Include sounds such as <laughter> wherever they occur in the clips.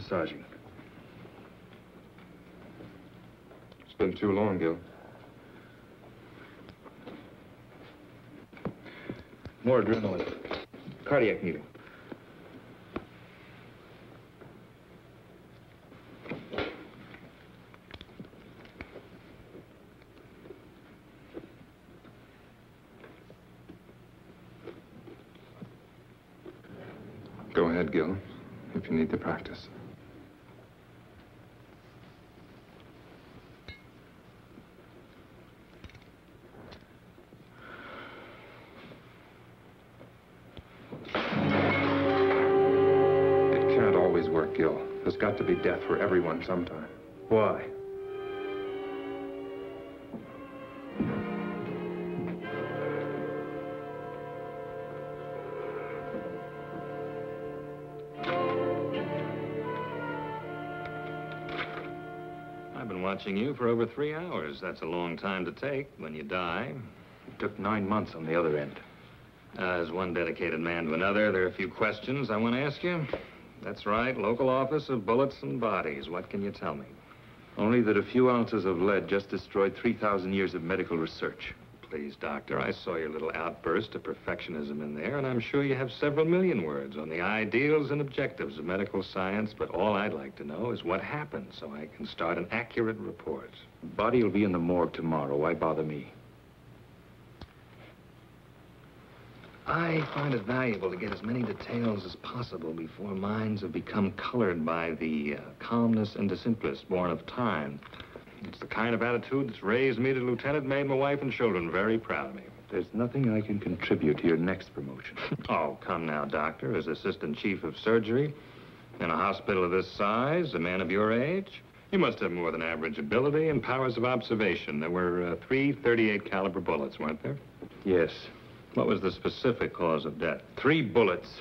Massaging. It's been too long, Gil. More adrenaline. Cardiac needle. Go ahead, Gil, if you need the practice. Gil. There's got to be death for everyone sometime. Why? I've been watching you for over three hours. That's a long time to take when you die. It took nine months on the other end. Uh, As one dedicated man to another, there are a few questions I want to ask you. That's right, local office of bullets and bodies. What can you tell me? Only that a few ounces of lead just destroyed 3,000 years of medical research. Please, Doctor, I saw your little outburst of perfectionism in there, and I'm sure you have several million words on the ideals and objectives of medical science, but all I'd like to know is what happened so I can start an accurate report. Body will be in the morgue tomorrow. Why bother me? I find it valuable to get as many details as possible before minds have become colored by the uh, calmness and the simplest born of time. It's the kind of attitude that's raised me to lieutenant, made my wife and children very proud of me. There's nothing I can contribute to your next promotion. <laughs> Oh, come now, Doctor. As assistant chief of surgery in a hospital of this size, a man of your age, you must have more than average ability and powers of observation. There were uh, three 38 caliber bullets, weren't there? yes. What was the specific cause of death? Three bullets.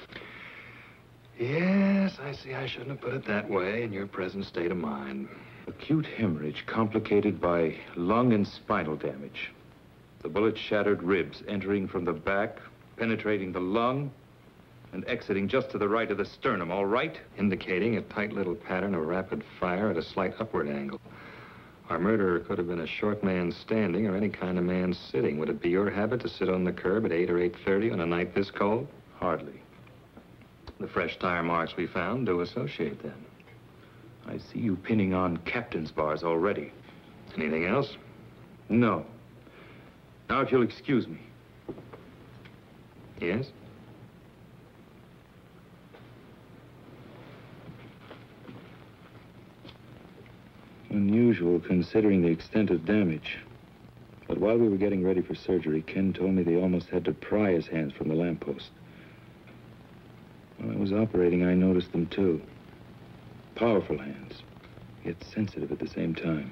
Yes, I see I shouldn't have put it that way in your present state of mind. Acute hemorrhage complicated by lung and spinal damage. The bullet shattered ribs, entering from the back, penetrating the lung, and exiting just to the right of the sternum, all right? Indicating a tight little pattern of rapid fire at a slight upward angle. Our murderer could have been a short man standing or any kind of man sitting. Would it be your habit to sit on the curb at 8 or 8.30 on a night this cold? Hardly. The fresh tire marks we found do associate then. I see you pinning on captain's bars already. Anything else? No. Now, if you'll excuse me. Yes? Unusual considering the extent of damage. But while we were getting ready for surgery, Ken told me they almost had to pry his hands from the lamppost. While I was operating, I noticed them too. Powerful hands, yet sensitive at the same time.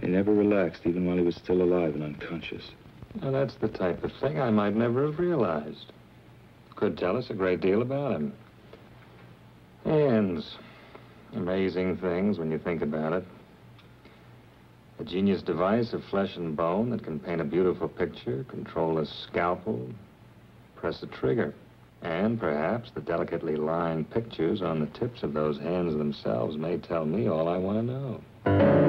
They never relaxed, even while he was still alive and unconscious. Now, that's the type of thing I might never have realized. Could tell us a great deal about him. Hands. Amazing things when you think about it. A genius device of flesh and bone that can paint a beautiful picture, control a scalpel, press a trigger. And perhaps the delicately lined pictures on the tips of those hands themselves may tell me all I want to know.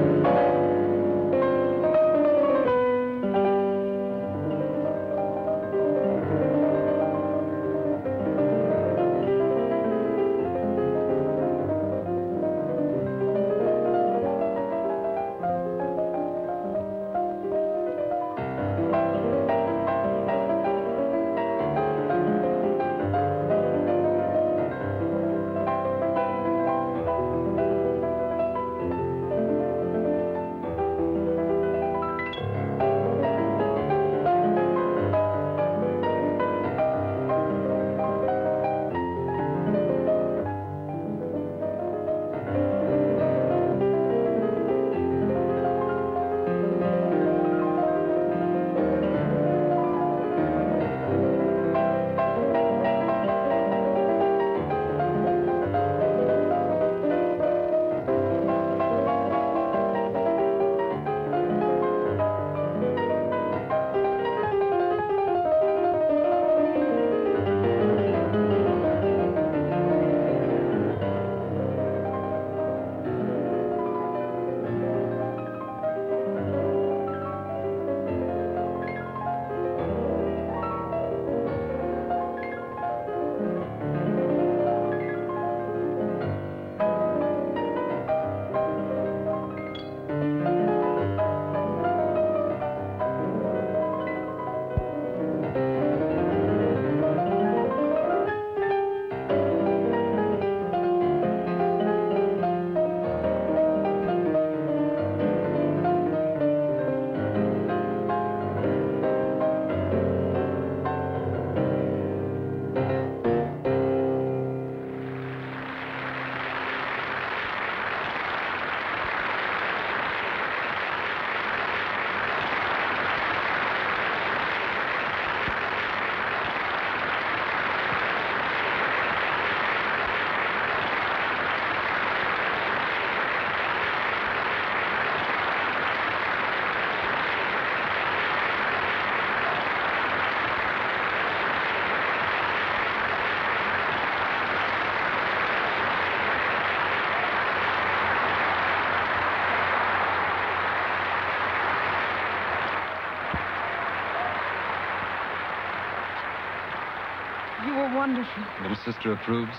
Little sister approves?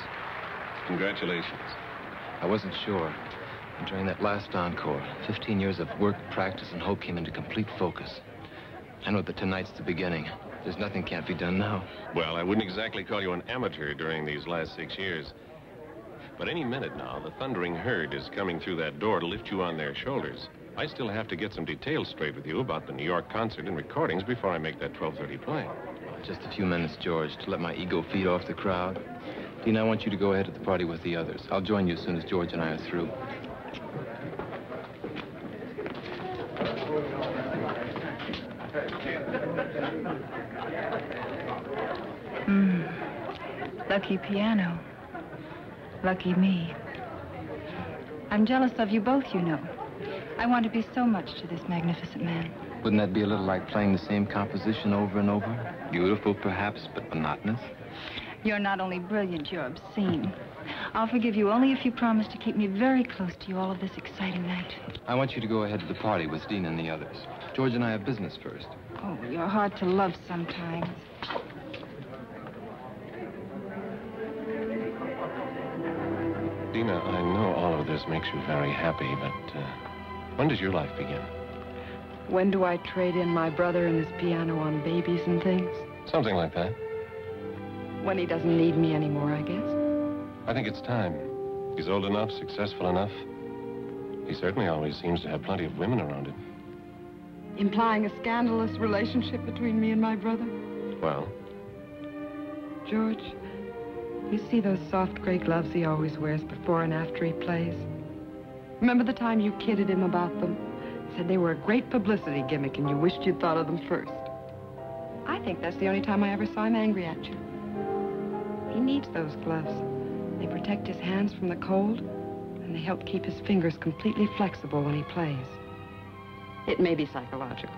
Congratulations. I wasn't sure. And during that last encore, 15 years of work, practice, and hope came into complete focus. I know that tonight's the beginning. There's nothing can't be done now. Well, I wouldn't exactly call you an amateur during these last six years. But any minute now, the Thundering Herd is coming through that door to lift you on their shoulders. I still have to get some details straight with you about the New York concert and recordings before I make that 12.30 play. Just a few minutes, George, to let my ego feed off the crowd. Dina, I want you to go ahead to the party with the others. I'll join you as soon as George and I are through. Mm. Lucky piano. Lucky me. I'm jealous of you both, you know. I want to be so much to this magnificent man. Wouldn't that be a little like playing the same composition over and over? Beautiful, perhaps, but monotonous? You're not only brilliant, you're obscene. I'll forgive you only if you promise to keep me very close to you all of this exciting night. I want you to go ahead to the party with Dina and the others. George and I have business first. Oh, you're hard to love sometimes. Dina, I know all of this makes you very happy, but uh, when does your life begin? When do I trade in my brother and his piano on babies and things? Something like that. When he doesn't need me anymore, I guess. I think it's time. He's old enough, successful enough. He certainly always seems to have plenty of women around him. Implying a scandalous relationship between me and my brother? Well? George, you see those soft gray gloves he always wears before and after he plays? Remember the time you kidded him about them? Said they were a great publicity gimmick and you wished you'd thought of them first. I think that's the only time I ever saw him angry at you. He needs those gloves. They protect his hands from the cold, and they help keep his fingers completely flexible when he plays. It may be psychological,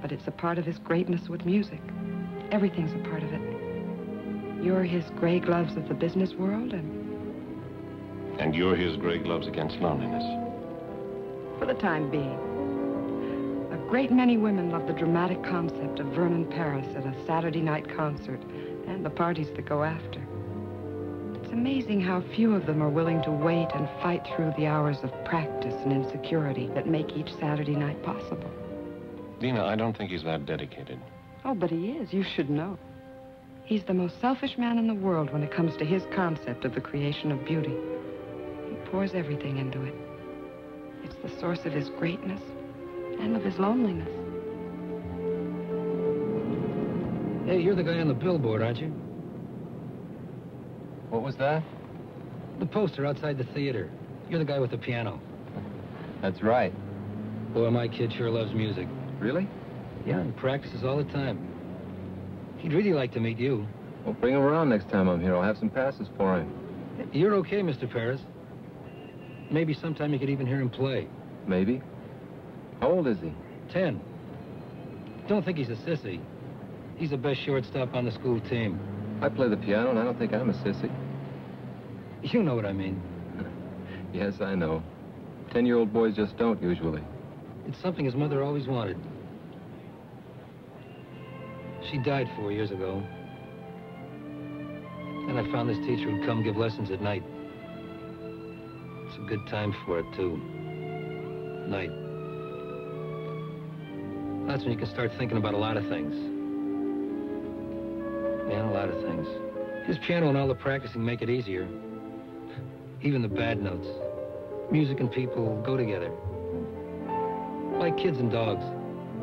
but it's a part of his greatness with music. Everything's a part of it. You're his gray gloves of the business world, and... And you're his gray gloves against loneliness. For the time being. A great many women love the dramatic concept of Vernon Paris at a Saturday night concert and the parties that go after. It's amazing how few of them are willing to wait and fight through the hours of practice and insecurity that make each Saturday night possible. Dina, I don't think he's that dedicated. Oh, but he is. You should know. He's the most selfish man in the world when it comes to his concept of the creation of beauty. He pours everything into it. It's the source of his greatness and of his loneliness. Hey, you're the guy on the billboard, aren't you? What was that? The poster outside the theater. You're the guy with the piano. <laughs> That's right. Boy, my kid sure loves music. Really? Yeah, and practices all the time. He'd really like to meet you. Well, bring him around next time I'm here. I'll have some passes for him. You're okay, Mr. Paris. Maybe sometime you could even hear him play. Maybe. How old is he? Ten. Don't think he's a sissy. He's the best shortstop on the school team. I play the piano, and I don't think I'm a sissy. You know what I mean. <laughs> yes, I know. Ten-year-old boys just don't, usually. It's something his mother always wanted. She died four years ago. And I found this teacher who'd come give lessons at night. A good time for it, too. Night. That's when you can start thinking about a lot of things. Yeah, a lot of things. His piano and all the practicing make it easier. Even the bad notes. Music and people go together. Like kids and dogs.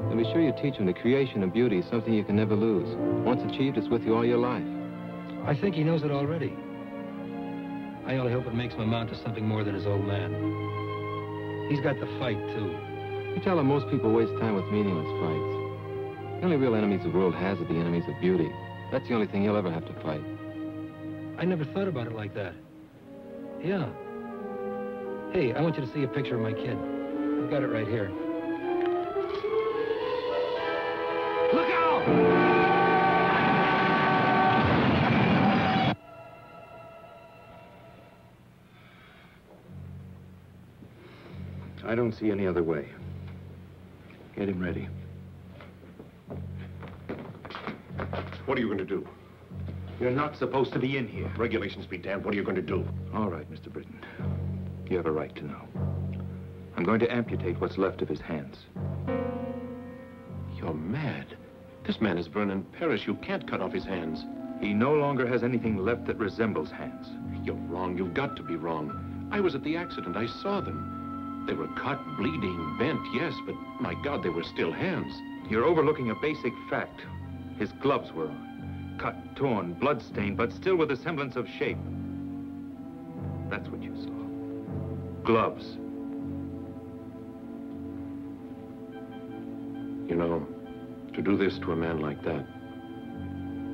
And be sure you teach him the creation of beauty is something you can never lose. Once achieved, it's with you all your life. I think he knows it already. I only hope it makes him amount to something more than his old man. He's got the fight, too. You tell him most people waste time with meaningless fights. The only real enemies the world has are the enemies of beauty. That's the only thing he'll ever have to fight. I never thought about it like that. Yeah. Hey, I want you to see a picture of my kid. I've got it right here. Look out! I don't see any other way. Get him ready. What are you going to do? You're not supposed to be in here. Regulations be damned. What are you going to do? All right, Mr. Britton. You have a right to know. I'm going to amputate what's left of his hands. You're mad. This man is Vernon Paris. You can't cut off his hands. He no longer has anything left that resembles hands. You're wrong. You've got to be wrong. I was at the accident. I saw them. They were cut, bleeding, bent, yes, but my God, they were still hands. You're overlooking a basic fact. His gloves were on. Cut, torn, bloodstained, but still with a semblance of shape. That's what you saw. Gloves. You know, to do this to a man like that,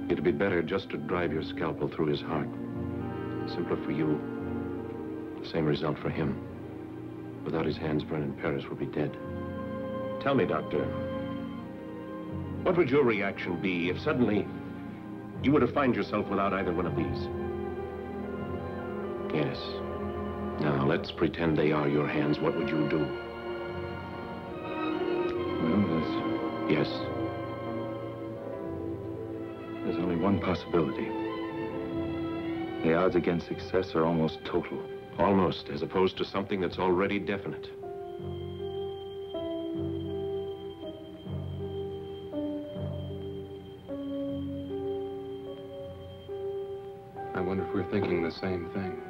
it'd be better just to drive your scalpel through his heart. Simpler for you, same result for him. Without his hands, Vernon Paris would be dead. Tell me, Doctor, what would your reaction be if suddenly you were to find yourself without either one of these? Yes. Now, let's pretend they are your hands. What would you do? Well, there's, Yes. there's only one possibility. The odds against success are almost total. Almost, as opposed to something that's already definite. I wonder if we're thinking the same thing.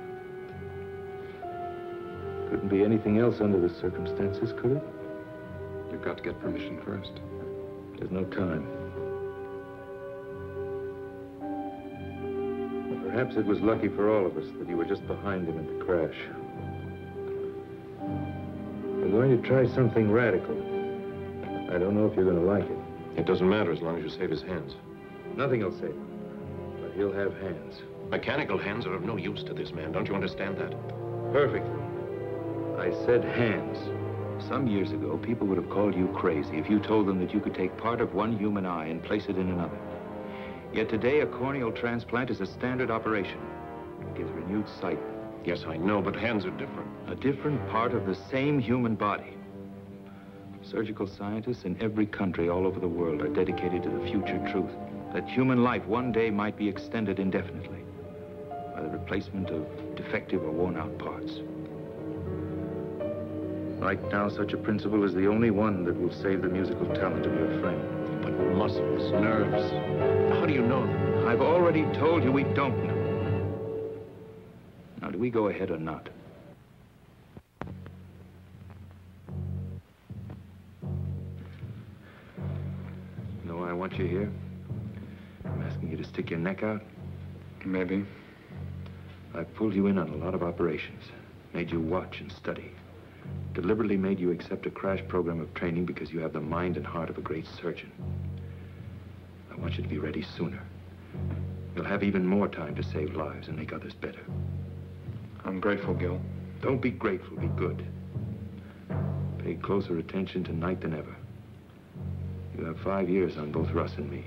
Couldn't be anything else under the circumstances, could it? You've got to get permission first. There's no time. Perhaps it was lucky for all of us that you were just behind him at the crash. We're going to try something radical. I don't know if you're going to like it. It doesn't matter as long as you save his hands. Nothing will save him. But he'll have hands. Mechanical hands are of no use to this man. Don't you understand that? Perfectly. I said hands. Some years ago, people would have called you crazy if you told them that you could take part of one human eye and place it in another. Yet today, a corneal transplant is a standard operation. It gives renewed sight. Yes, I know, but hands are different. A different part of the same human body. Surgical scientists in every country all over the world are dedicated to the future truth that human life one day might be extended indefinitely by the replacement of defective or worn-out parts. Right now, such a principle is the only one that will save the musical talent of your friend. Muscles, nerves, how do you know them? I've already told you we don't know. Now, do we go ahead or not? You know why I want you here? I'm asking you to stick your neck out. Maybe. I've pulled you in on a lot of operations, made you watch and study. Deliberately made you accept a crash program of training because you have the mind and heart of a great surgeon. I want you to be ready sooner. You'll have even more time to save lives and make others better. I'm grateful, Gil. Don't be grateful, be good. Pay closer attention tonight than ever. You have five years on both Russ and me.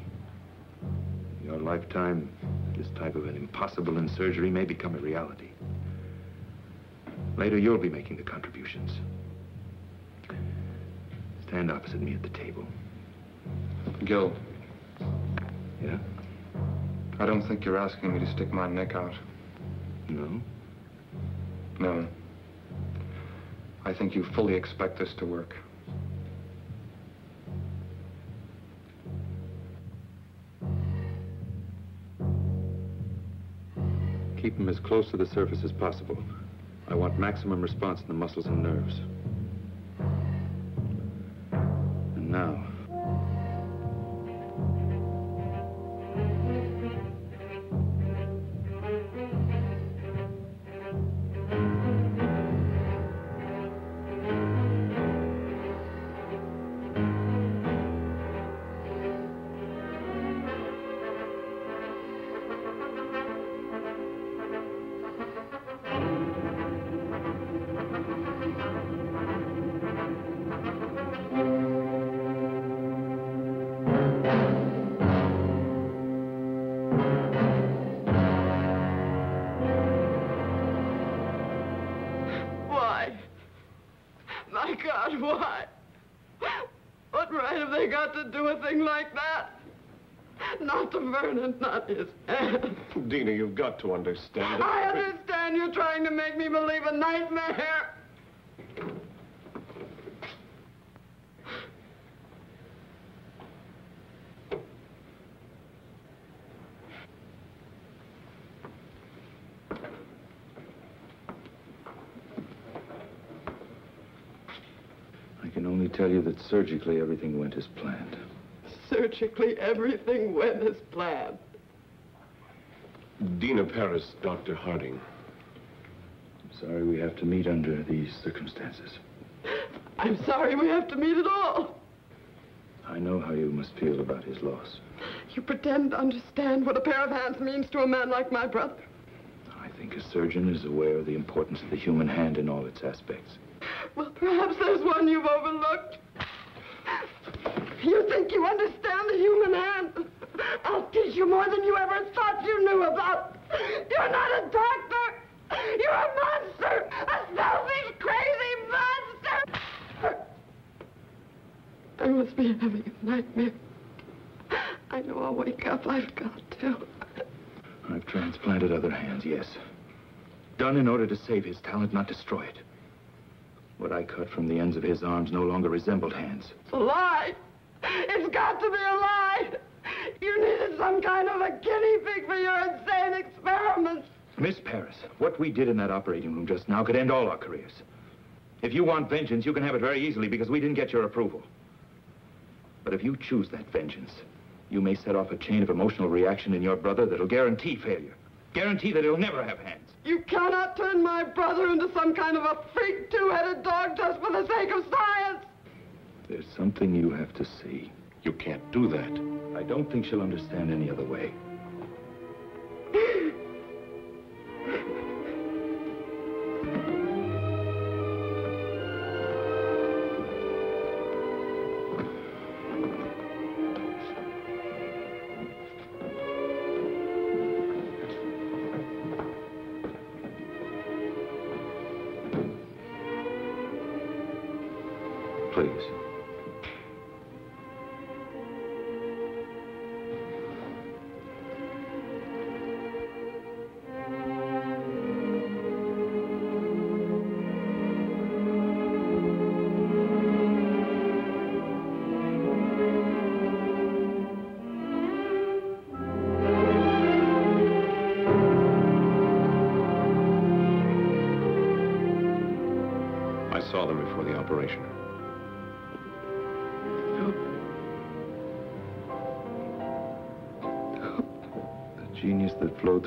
In your lifetime, this type of an impossible in surgery may become a reality. Later, you'll be making the contributions. Stand opposite me at the table. Gil, Yeah? I don't think you're asking me to stick my neck out. No? No. I think you fully expect this to work. Keep them as close to the surface as possible. I want maximum response in the muscles and nerves. Now, to understand. I understand you're trying to make me believe a nightmare. I can only tell you that surgically everything went as planned. Surgically, everything went as planned. Dina Paris, Dr. Harding. I'm sorry we have to meet under these circumstances. I'm sorry we have to meet at all. I know how you must feel about his loss. You pretend to understand what a pair of hands means to a man like my brother. I think a surgeon is aware of the importance of the human hand in all its aspects. Well, perhaps there's one you've overlooked. You think you understand the human hand? I'll teach you more than you ever thought you knew about. You're not a doctor. You're a monster. A selfish, crazy monster. I must be having a nightmare. I know I'll wake up. I've got to. I've transplanted other hands, yes. Done in order to save his talent, not destroy it. What I cut from the ends of his arms no longer resembled hands. It's a lie. It's got to be a lie. You needed some kind of a guinea pig for your insane experiments. Miss Paris, what we did in that operating room just now could end all our careers. If you want vengeance, you can have it very easily because we didn't get your approval. But if you choose that vengeance, you may set off a chain of emotional reaction in your brother that'll guarantee failure. Guarantee that he'll never have hands. You cannot turn my brother into some kind of a freak two-headed dog just for the sake of science. There's something you have to see. You can't do that. I don't think she'll understand any other way. <laughs>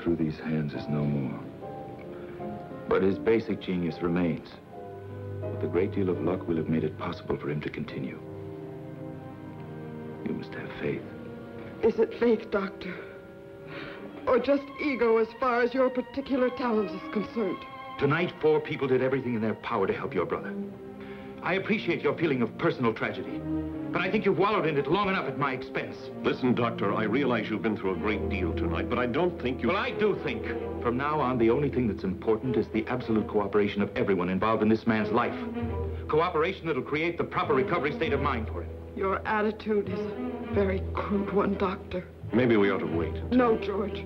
through these hands is no more. But his basic genius remains. With a great deal of luck, we'll have made it possible for him to continue. You must have faith. Is it faith, Doctor? Or just ego as far as your particular talent is concerned? Tonight, four people did everything in their power to help your brother. I appreciate your feeling of personal tragedy, but I think you've wallowed in it long enough at my expense. Listen, Doctor, I realize you've been through a great deal tonight, but I don't think you... Well, I do think. From now on, the only thing that's important is the absolute cooperation of everyone involved in this man's life. Cooperation that'll create the proper recovery state of mind for him. Your attitude is a very crude one, Doctor. Maybe we ought to wait. No, George.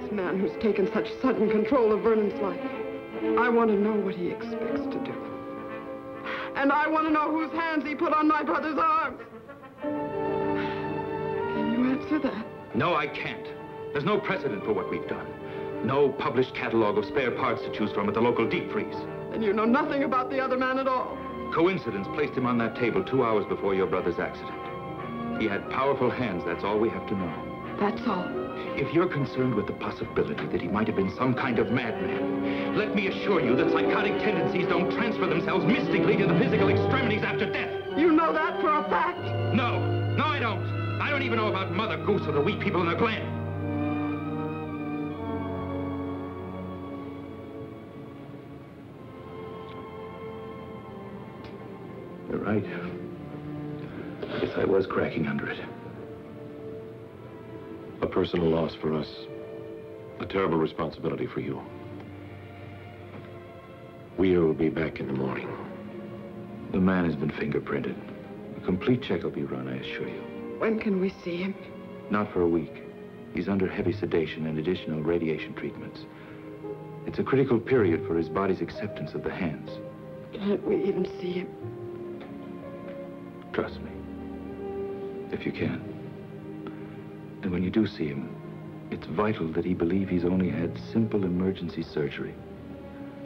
This man who's taken such sudden control of Vernon's life, I want to know what he expects to do. And I want to know whose hands he put on my brother's arms. Can you answer that? No, I can't. There's no precedent for what we've done. No published catalog of spare parts to choose from at the local deep freeze. Then you know nothing about the other man at all. Coincidence placed him on that table two hours before your brother's accident. He had powerful hands, that's all we have to know. That's all. If you're concerned with the possibility that he might have been some kind of madman, let me assure you that psychotic tendencies don't transfer themselves mystically to the physical extremities after death. You know that for a fact? No, no, I don't. I don't even know about Mother Goose or the wee people in the Glen. You're right. I guess I was cracking under it. A personal loss for us. A terrible responsibility for you. We'll be back in the morning. The man has been fingerprinted. A complete check will be run, I assure you. When can we see him? Not for a week. He's under heavy sedation and additional radiation treatments. It's a critical period for his body's acceptance of the hands. Can't we even see him? Trust me. If you can. And when you do see him, it's vital that he believe he's only had simple emergency surgery.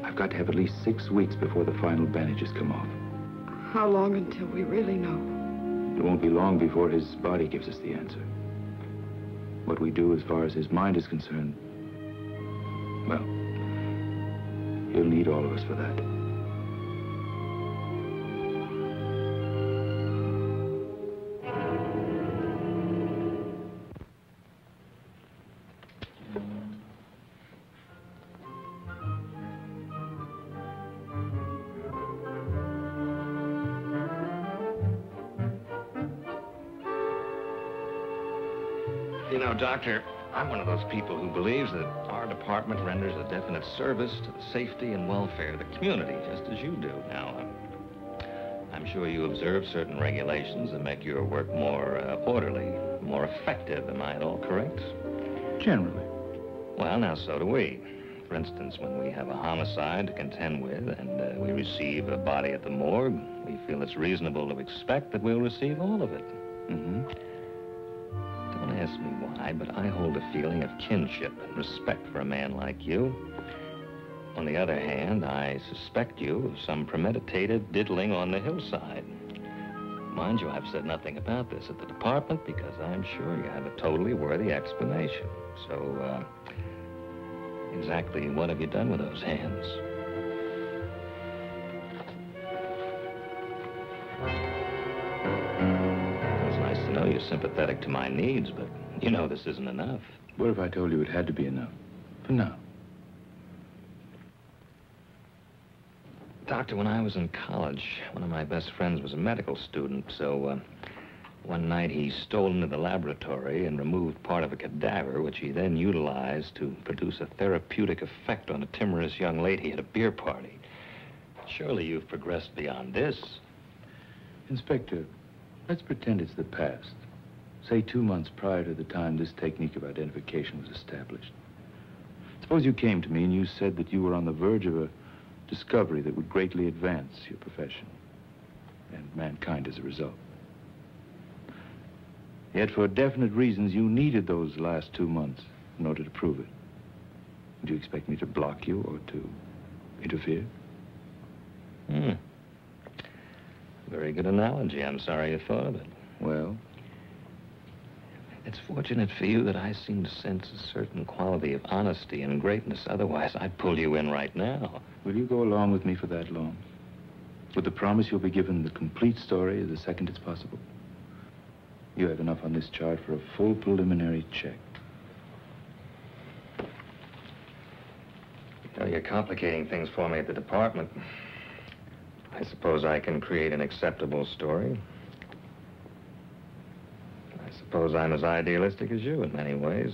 I've got to have at least six weeks before the final bandages come off. How long until we really know? It won't be long before his body gives us the answer. What we do as far as his mind is concerned, well, he'll need all of us for that. Doctor, I'm one of those people who believes that our department renders a definite service to the safety and welfare of the community, just as you do. Now, uh, I'm sure you observe certain regulations that make your work more uh, orderly, more effective. Am I at all correct? Generally. Well, now, so do we. For instance, when we have a homicide to contend with and uh, we receive a body at the morgue, we feel it's reasonable to expect that we'll receive all of it. Mm-hmm. Why, but I hold a feeling of kinship and respect for a man like you. On the other hand, I suspect you of some premeditated diddling on the hillside. Mind you, I've said nothing about this at the department because I'm sure you have a totally worthy explanation. So, uh, exactly what have you done with those hands? It's nice to know you're sympathetic to my needs, but you know this isn't enough. What if I told you it had to be enough? For now. Doctor, when I was in college, one of my best friends was a medical student, so uh, one night he stole into the laboratory and removed part of a cadaver, which he then utilized to produce a therapeutic effect on a timorous young lady at a beer party. Surely you've progressed beyond this. Inspector, let's pretend it's the past. Say two months prior to the time this technique of identification was established. Suppose you came to me and you said that you were on the verge of a discovery that would greatly advance your profession and mankind as a result. Yet for definite reasons, you needed those last two months in order to prove it. Do you expect me to block you or to interfere? Hmm. Very good analogy. I'm sorry you thought of it. Well, It's fortunate for you that I seem to sense a certain quality of honesty and greatness. Otherwise, I'd pull you in right now. will you go along with me for that long? With the promise you'll be given the complete story the second it's possible? You have enough on this chart for a full preliminary check. You know, you're complicating things for me at the department. I suppose I can create an acceptable story. Suppose I'm as idealistic as you in many ways.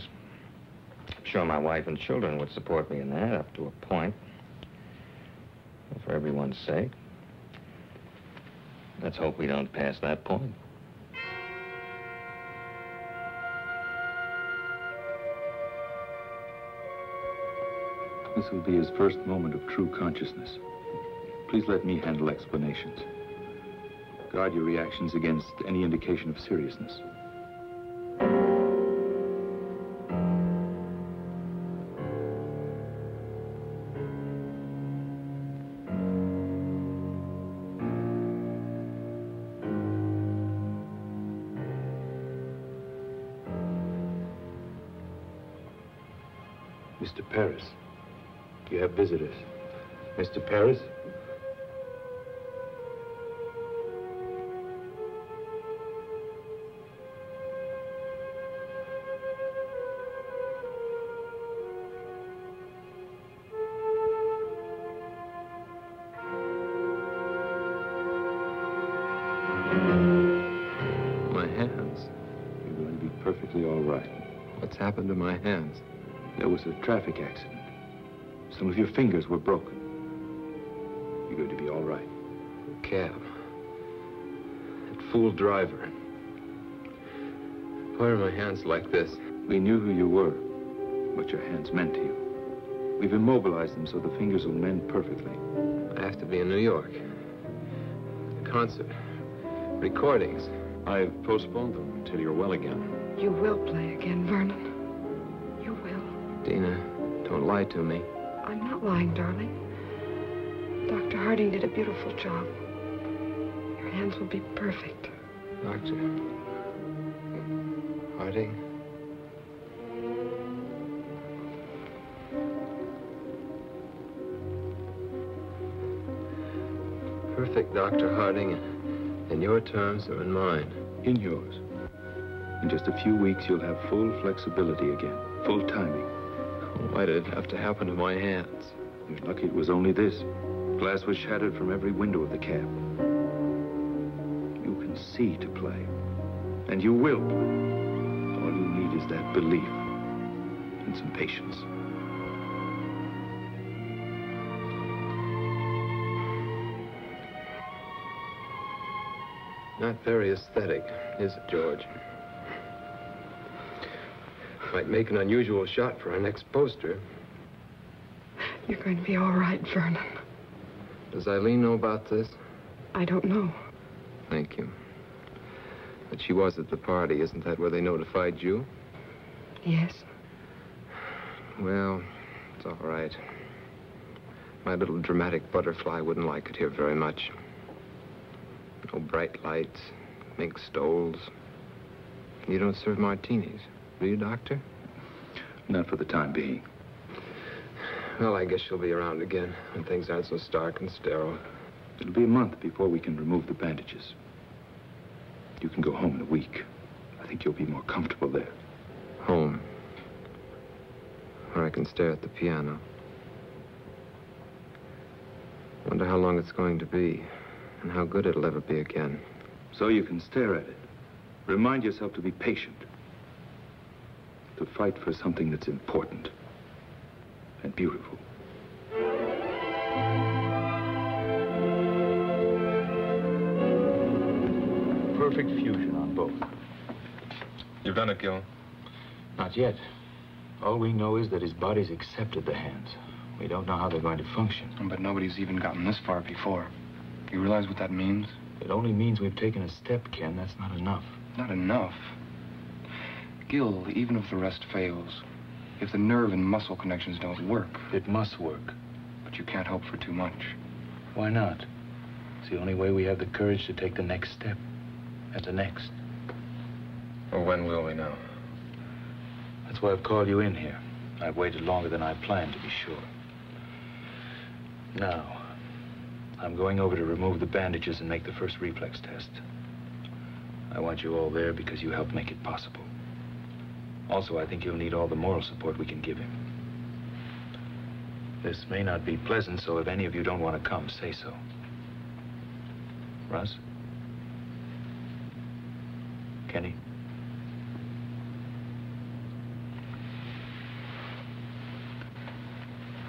I'm sure my wife and children would support me in that up to a point. For everyone's sake. Let's hope we don't pass that point. This will be his first moment of true consciousness. Please let me handle explanations. Guard your reactions against any indication of seriousness. Mr. Paris, you have visitors. Mr. Paris? My hands. You're going to be perfectly all right. What's happened to my hands? There was a traffic accident. Some of your fingers were broken. You're going to be all right. Cab. That fool driver. Why are my hands like this? We knew who you were, what your hands meant to you. We've immobilized them so the fingers will mend perfectly. I have to be in New York. A concert. Recordings. I've postponed them until you're well again. You will play again, Vernon. You. Dina, don't lie to me. I'm not lying, darling. Dr. Harding did a beautiful job. Your hands will be perfect. Doctor. Harding. Perfect, Dr. Harding. In your terms or in mine? In yours. In just a few weeks, you'll have full flexibility again, full timing. Why did it have to happen to my hands? You're lucky it was only this. Glass was shattered from every window of the cab. You can see to play. And you will play. All you need is that belief and some patience. Not very aesthetic, is it, George? Might make an unusual shot for our next poster. You're going to be all right, Vernon. Does Eileen know about this? I don't know. Thank you. But she was at the party. Isn't that where they notified you? Yes. Well, it's all right. My little dramatic butterfly wouldn't like it here very much. No bright lights, mink stoles. You don't serve martinis, do you, Doctor? Not for the time being. Well, I guess she'll be around again when things aren't so stark and sterile. It'll be a month before we can remove the bandages. You can go home in a week. I think you'll be more comfortable there. Home. Where I can stare at the piano. Wonder how long it's going to be and how good it'll ever be again. So you can stare at it. Remind yourself to be patient. To fight for something that's important and beautiful. Perfect fusion on both. You've done it, Gil. Not yet. All we know is that his body's accepted the hands. We don't know how they're going to function. But nobody's even gotten this far before. You realize what that means? It only means we've taken a step, Ken. That's not enough. Not enough. Gil, even if the rest fails, if the nerve and muscle connections don't work, It must work. but you can't hope for too much. Why not? It's the only way we have the courage to take the next step. And the next. Well, when will we know? That's why I've called you in here. I've waited longer than I planned, to be sure. Now, I'm going over to remove the bandages and make the first reflex test. I want you all there because you helped make it possible. Also, I think you'll need all the moral support we can give him. This may not be pleasant, so if any of you don't want to come, say so. Russ? Kenny?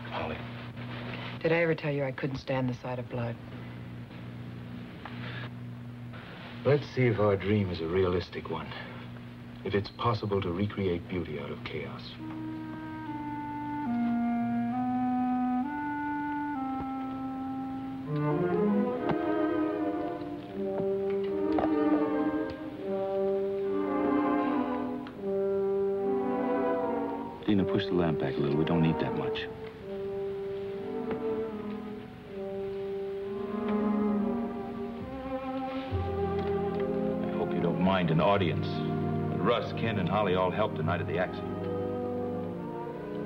Holly? Did I ever tell you I couldn't stand the sight of blood? Let's see if our dream is a realistic one. If it's possible to recreate beauty out of chaos. Dina, push the lamp back a little. We don't need that much. I hope you don't mind an audience. Russ, Ken, and Holly all helped the night of the accident.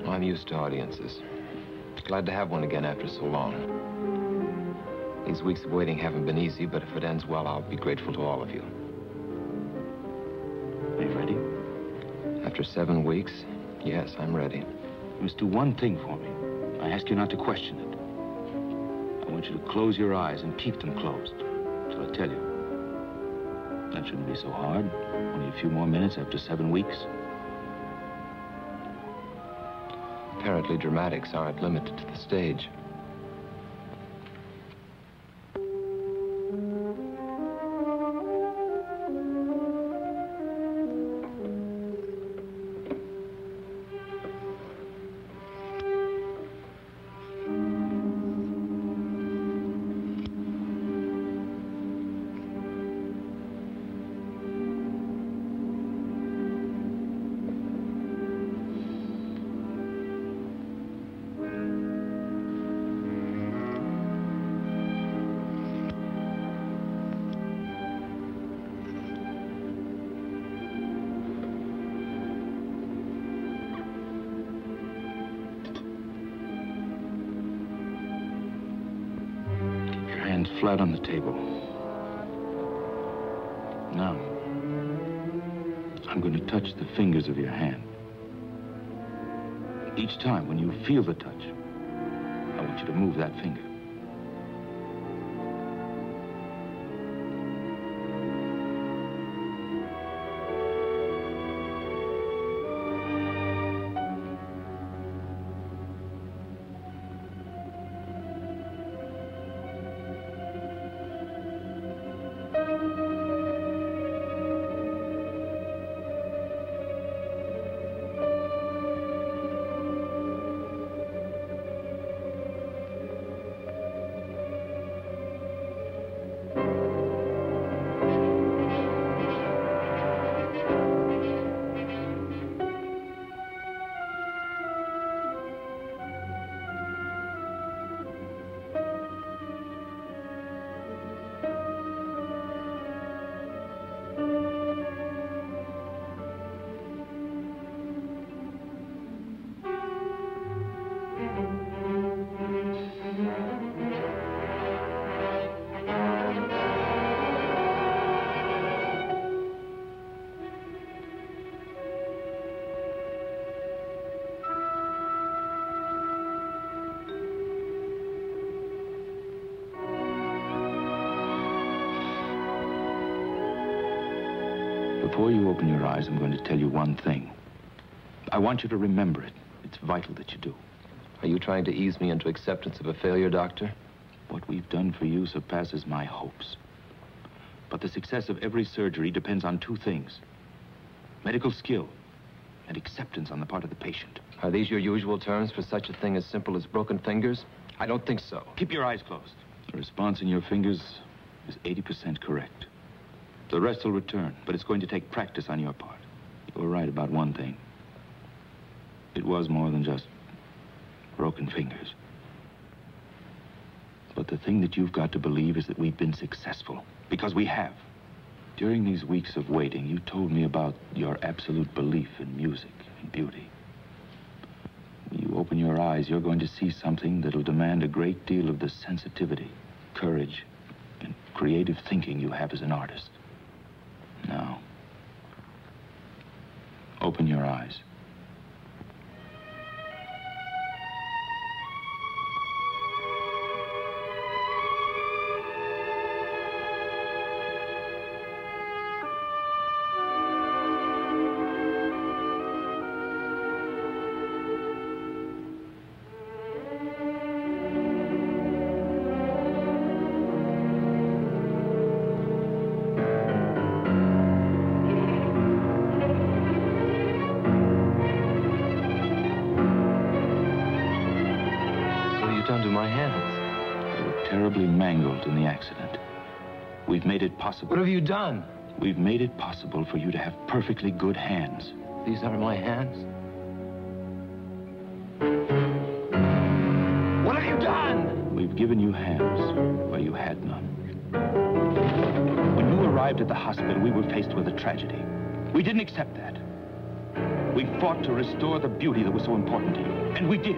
I'm used to audiences. Glad to have one again after so long. These weeks of waiting haven't been easy, but if it ends well, I'll be grateful to all of you. Are you ready? After seven weeks, yes, I'm ready. You must do one thing for me. I ask you not to question it. I want you to close your eyes and keep them closed till I tell you. That shouldn't be so hard. Only a few more minutes after seven weeks. Apparently, dramatics aren't limited to the stage. Before you open your eyes, I'm going to tell you one thing. I want you to remember it. It's vital that you do. Are you trying to ease me into acceptance of a failure, Doctor? What we've done for you surpasses my hopes. But the success of every surgery depends on two things. Medical skill and acceptance on the part of the patient. Are these your usual terms for such a thing as simple as broken fingers? I don't think so. Keep your eyes closed. The response in your fingers is 80% correct. The rest will return, but it's going to take practice on your part. You were right about one thing. It was more than just broken fingers. But the thing that you've got to believe is that we've been successful. Because we have. During these weeks of waiting, you told me about your absolute belief in music and beauty. When you open your eyes, you're going to see something that'll demand a great deal of the sensitivity, courage, and creative thinking you have as an artist. Now, open your eyes. Possible. What have you done? We've made it possible for you to have perfectly good hands. These are my hands. What have you done? We've given you hands where you had none. When you arrived at the hospital, we were faced with a tragedy. We didn't accept that. We fought to restore the beauty that was so important to you, and we did.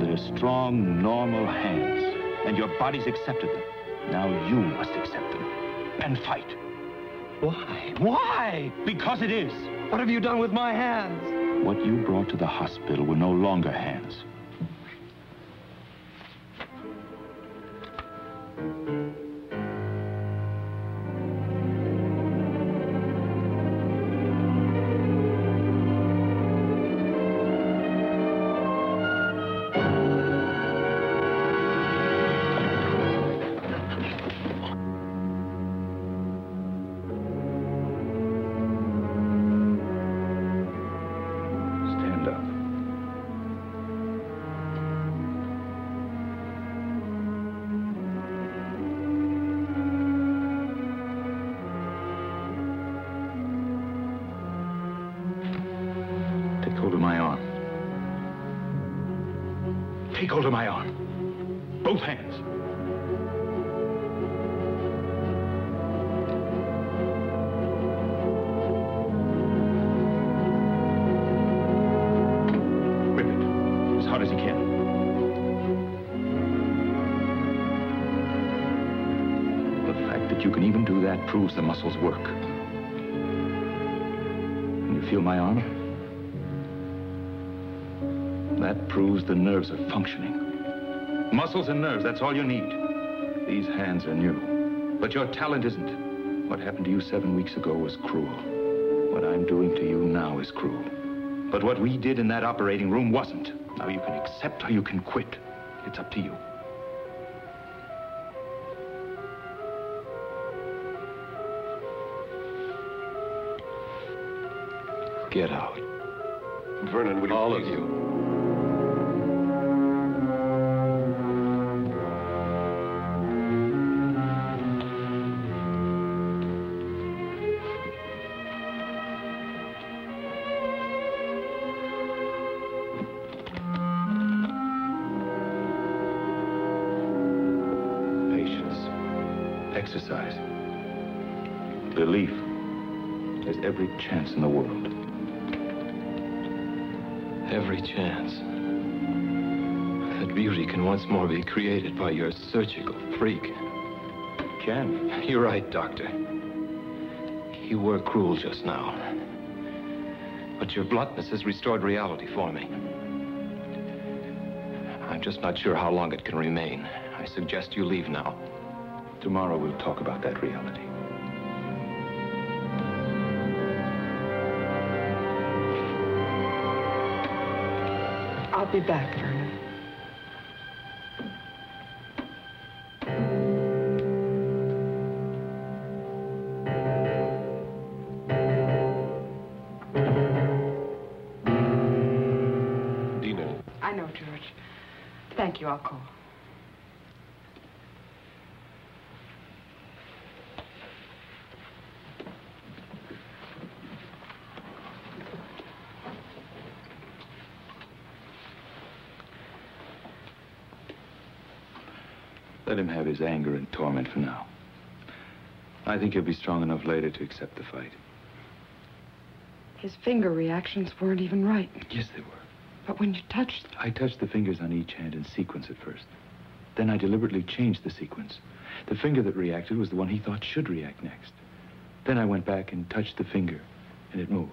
They're strong, normal hands, and your bodies accepted them. Now you must accept them and fight. Why? Why? Because it is. What have you done with my hands? What you brought to the hospital were no longer hands. Take hold of my arm. Both hands. Grip it as hard as you can. The fact that you can even do that proves the muscles work. Can you feel my arm? Proves the nerves are functioning. Muscles and nerves, that's all you need. These hands are new. But your talent isn't. What happened to you seven weeks ago was cruel. What I'm doing to you now is cruel. But what we did in that operating room wasn't. Now you can accept or you can quit. It's up to you. Get out. Vernon, will you All of you. Chance in the world. Every chance. That beauty can once more be created by your surgical freak. Can. You're right, Doctor. You were cruel just now. But your bluntness has restored reality for me. I'm just not sure how long it can remain. I suggest you leave now. Tomorrow we'll talk about that reality. I'll be back, Vernon. Dina, I know, George. Thank you. I'll call. Him have his anger and torment for now. I think he'll be strong enough later to accept the fight. His finger reactions weren't even right. Yes, they were. But when you touched I touched the fingers on each hand in sequence at first. Then I deliberately changed the sequence. The finger that reacted was the one he thought should react next. Then I went back and touched the finger, and it moved.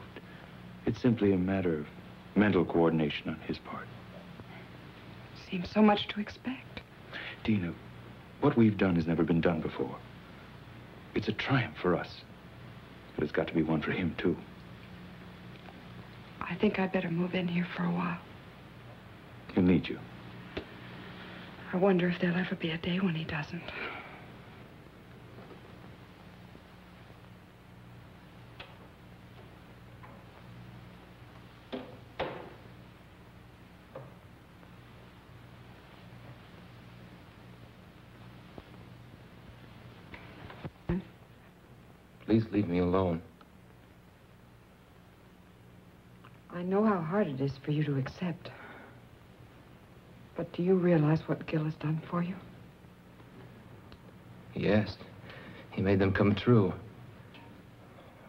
It's simply a matter of mental coordination on his part. seems so much to expect. Dina, what we've done has never been done before. It's a triumph for us. But it's got to be one for him, too. I think I'd better move in here for a while. He'll need you. I wonder if there'll ever be a day when he doesn't. Please leave me alone. I know how hard it is for you to accept. But do you realize what Gil has done for you? Yes. He made them come true.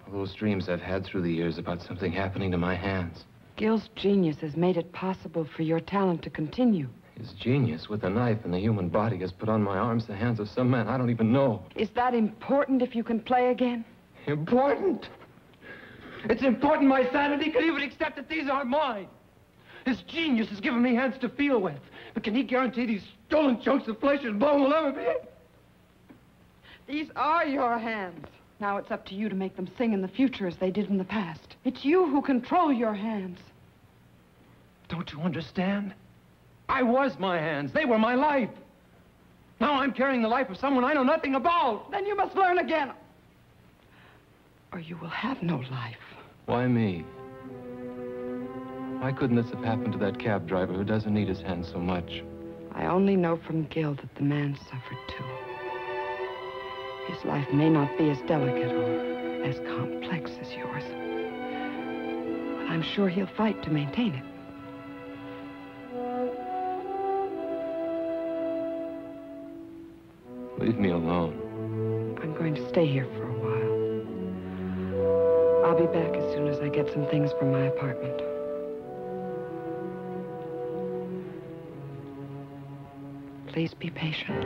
All those dreams I've had through the years about something happening to my hands. Gil's genius has made it possible for your talent to continue. His genius with a knife in the human body has put on my arms the hands of some man I don't even know. Is that important if you can play again? Important? It's important my sanity could even accept that these aren't mine. His genius has given me hands to feel with. But can he guarantee these stolen chunks of flesh and bone will ever be? These are your hands. Now it's up to you to make them sing in the future as they did in the past. It's you who control your hands. Don't you understand? I was my hands. They were my life. Now I'm carrying the life of someone I know nothing about. Then you must learn again. Or you will have no life. Why me? Why couldn't this have happened to that cab driver who doesn't need his hands so much? I only know from Gil that the man suffered too. His life may not be as delicate or as complex as yours. But I'm sure he'll fight to maintain it. Leave me alone. I'm going to stay here for a while. I'll be back as soon as I get some things from my apartment. Please be patient.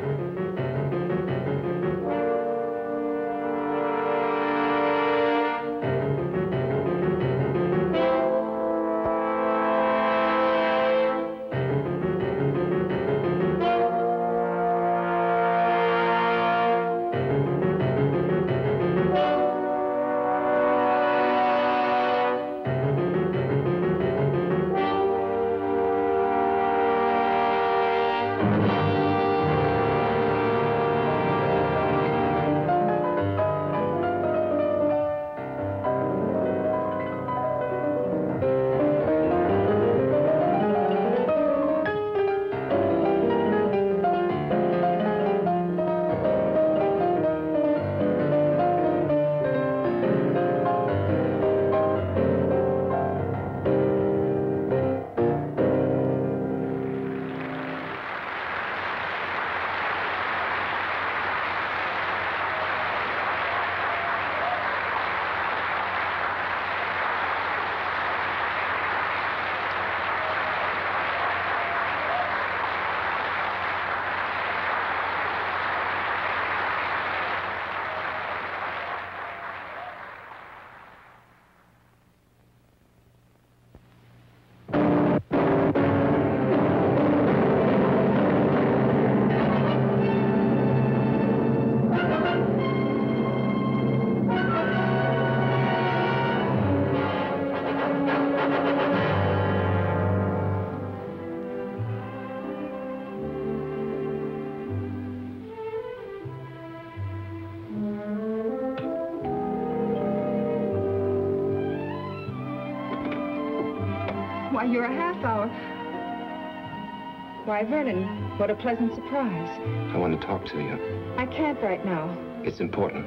Vernon, what a pleasant surprise. I want to talk to you. I can't right now. It's important.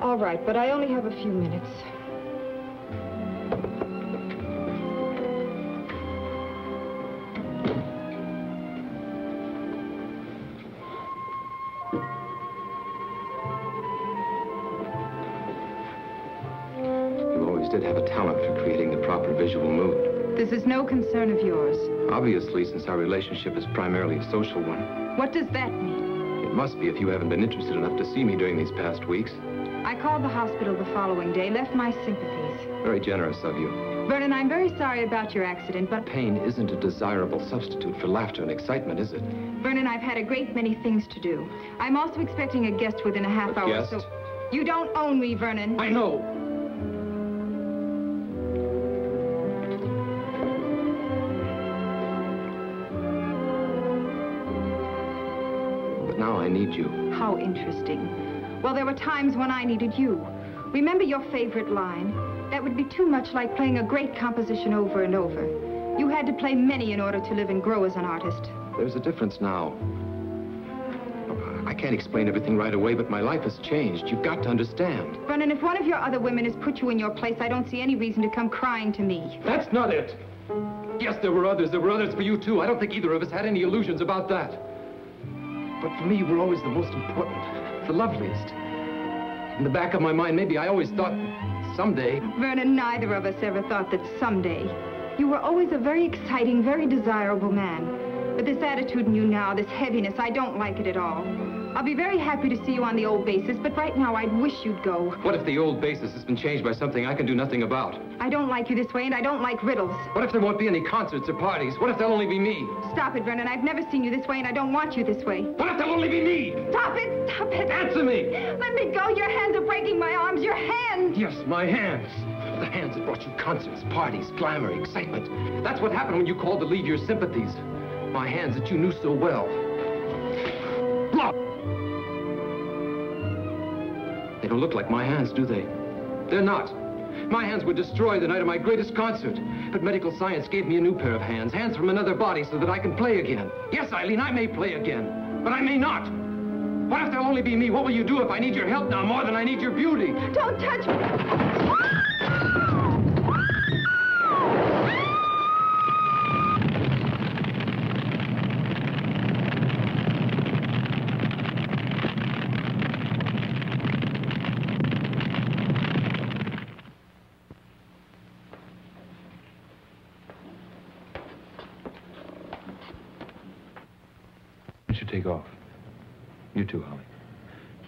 All right, but I only have a few minutes. You always did have a talent for creating the proper visual mood. This is no concern of yours. Obviously, since our relationship is primarily a social one. What does that mean? It must be if you haven't been interested enough to see me during these past weeks. I called the hospital the following day, left my sympathies. Very generous of you. Vernon, I'm very sorry about your accident, but Pain isn't a desirable substitute for laughter and excitement, is it? Vernon, I've had a great many things to do. I'm also expecting a guest within a half hour, guest? so... You don't own me, Vernon. I know. Need you. How interesting. Well, there were times when I needed you. Remember your favorite line? That would be too much like playing a great composition over and over. You had to play many in order to live and grow as an artist. There's a difference now. I can't explain everything right away, but my life has changed. You've got to understand. Vernon, if one of your other women has put you in your place, I don't see any reason to come crying to me. That's not it. Yes, there were others. There were others for you, too. I don't think either of us had any illusions about that. But for me, you were always the most important, the loveliest. In the back of my mind, maybe I always thought someday. Vernon, neither of us ever thought that someday. You were always a very exciting, very desirable man. But this attitude in you now, this heaviness, I don't like it at all. I'll be very happy to see you on the old basis, but right now I'd wish you'd go. What if the old basis has been changed by something I can do nothing about? I don't like you this way, and I don't like riddles. What if there won't be any concerts or parties? What if there'll only be me? Stop it, Vernon. I've never seen you this way, and I don't want you this way. What if there'll only be me? Stop it! Stop it! Answer me! Let me go! Your hands are breaking my arms! Your hands! Yes, my hands. The hands that brought you concerts, parties, glamour, excitement. That's what happened when you called to leave your sympathies. My hands that you knew so well. Look! They don't look like my hands, do they? They're not. My hands were destroyed the night of my greatest concert. But medical science gave me a new pair of hands, hands from another body so that I can play again. Yes, Eileen, I may play again, but I may not. What if there'll only be me? What will you do if I need your help now more than I need your beauty? Don't touch me! Ah! Should take off. You too, Holly.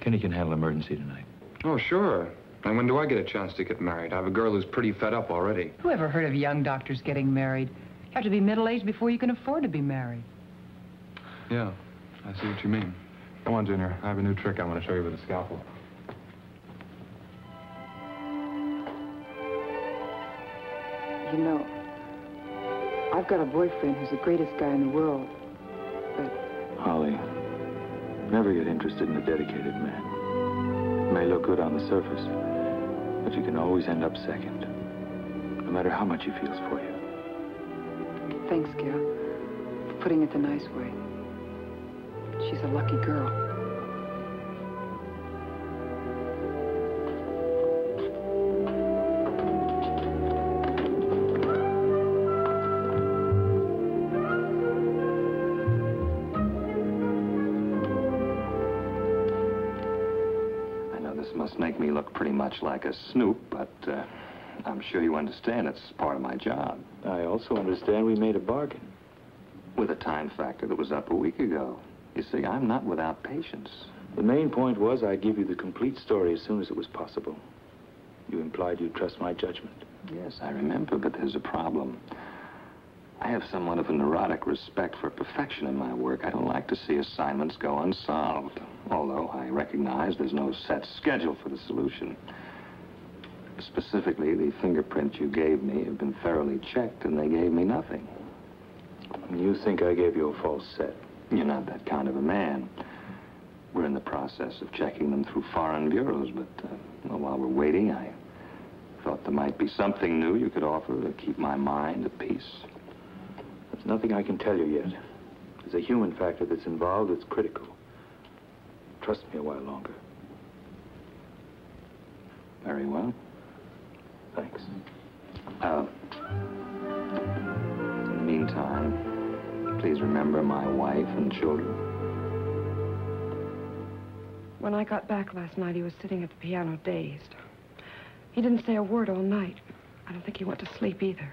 Kenny can handle emergency tonight. Oh, sure. And when do I get a chance to get married? I have a girl who's pretty fed up already. Who ever heard of young doctors getting married? You have to be middle-aged before you can afford to be married. Yeah, I see what you mean. Come on, Junior. I have a new trick I want to show you with a scalpel. You know, I've got a boyfriend who's the greatest guy in the world. Holly, never get interested in a dedicated man. It may look good on the surface, but you can always end up second, no matter how much he feels for you. Thanks, Gail, for putting it the nice way. She's a lucky girl. Much like a snoop, but uh, I'm sure you understand it's part of my job. I also understand we made a bargain. With a time factor that was up a week ago. You see, I'm not without patience. The main point was I'd give you the complete story as soon as it was possible. You implied you'd trust my judgment. Yes, I remember, but there's a problem. I have somewhat of a neurotic respect for perfection in my work. I don't like to see assignments go unsolved, although I recognize there's no set schedule for the solution. Specifically, the fingerprints you gave me have been thoroughly checked, and they gave me nothing. You think I gave you a false set? You're not that kind of a man. We're in the process of checking them through foreign bureaus, but uh, well, while we're waiting, I thought there might be something new you could offer to keep my mind at peace. There's nothing I can tell you yet. There's a human factor that's involved that's critical. Trust me a while longer. Very well. Thanks. Uh, in the meantime, please remember my wife and children. When I got back last night, he was sitting at the piano dazed. He didn't say a word all night. I don't think he went to sleep either.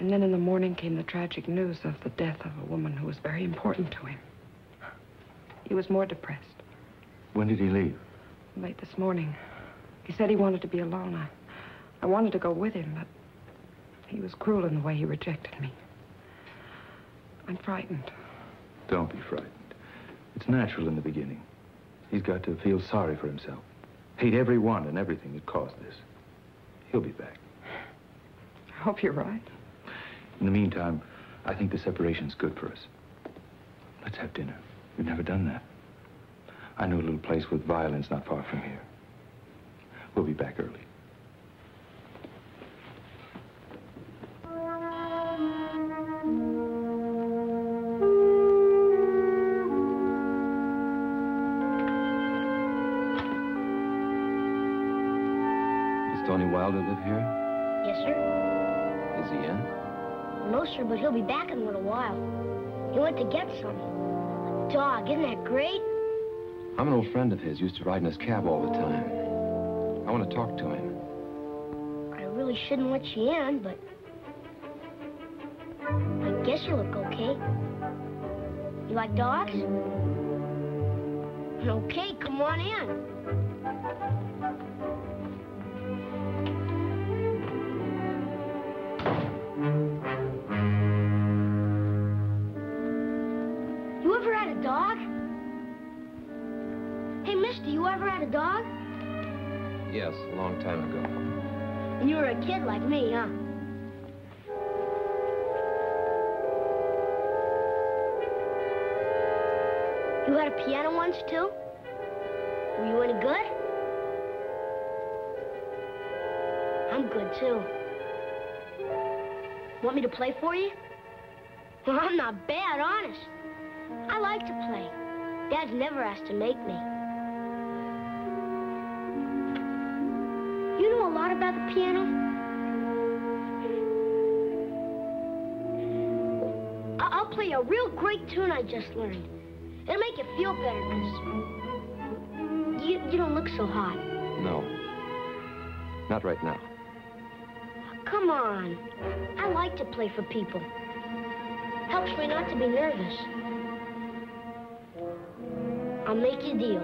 And then in the morning came the tragic news of the death of a woman who was very important to him. He was more depressed. When did he leave? Late this morning. He said he wanted to be alone. I, I wanted to go with him, but he was cruel in the way he rejected me. I'm frightened. Don't be frightened. It's natural in the beginning. He's got to feel sorry for himself. Hate everyone and everything that caused this. He'll be back. I hope you're right. In the meantime, I think the separation's good for us. Let's have dinner. We've never done that. I know a little place with violins not far from here. We'll be back early. Friend of his. Used to ride in his cab all the time. I want to talk to him. I really shouldn't let you in, but... I guess you look okay. You like dogs? Okay, come on in. Kid like me, huh? You had a piano once, too? Were you any good? I'm good, too. Want me to play for you? Well, I'm not bad, honest. I like to play. Dad's never asked to make me. You know a lot about the piano? Play a real great tune I just learned. It'll make you feel better, because you, you don't look so hot. No. Not right now. Come on. I like to play for people. Helps me not to be nervous. I'll make you a deal.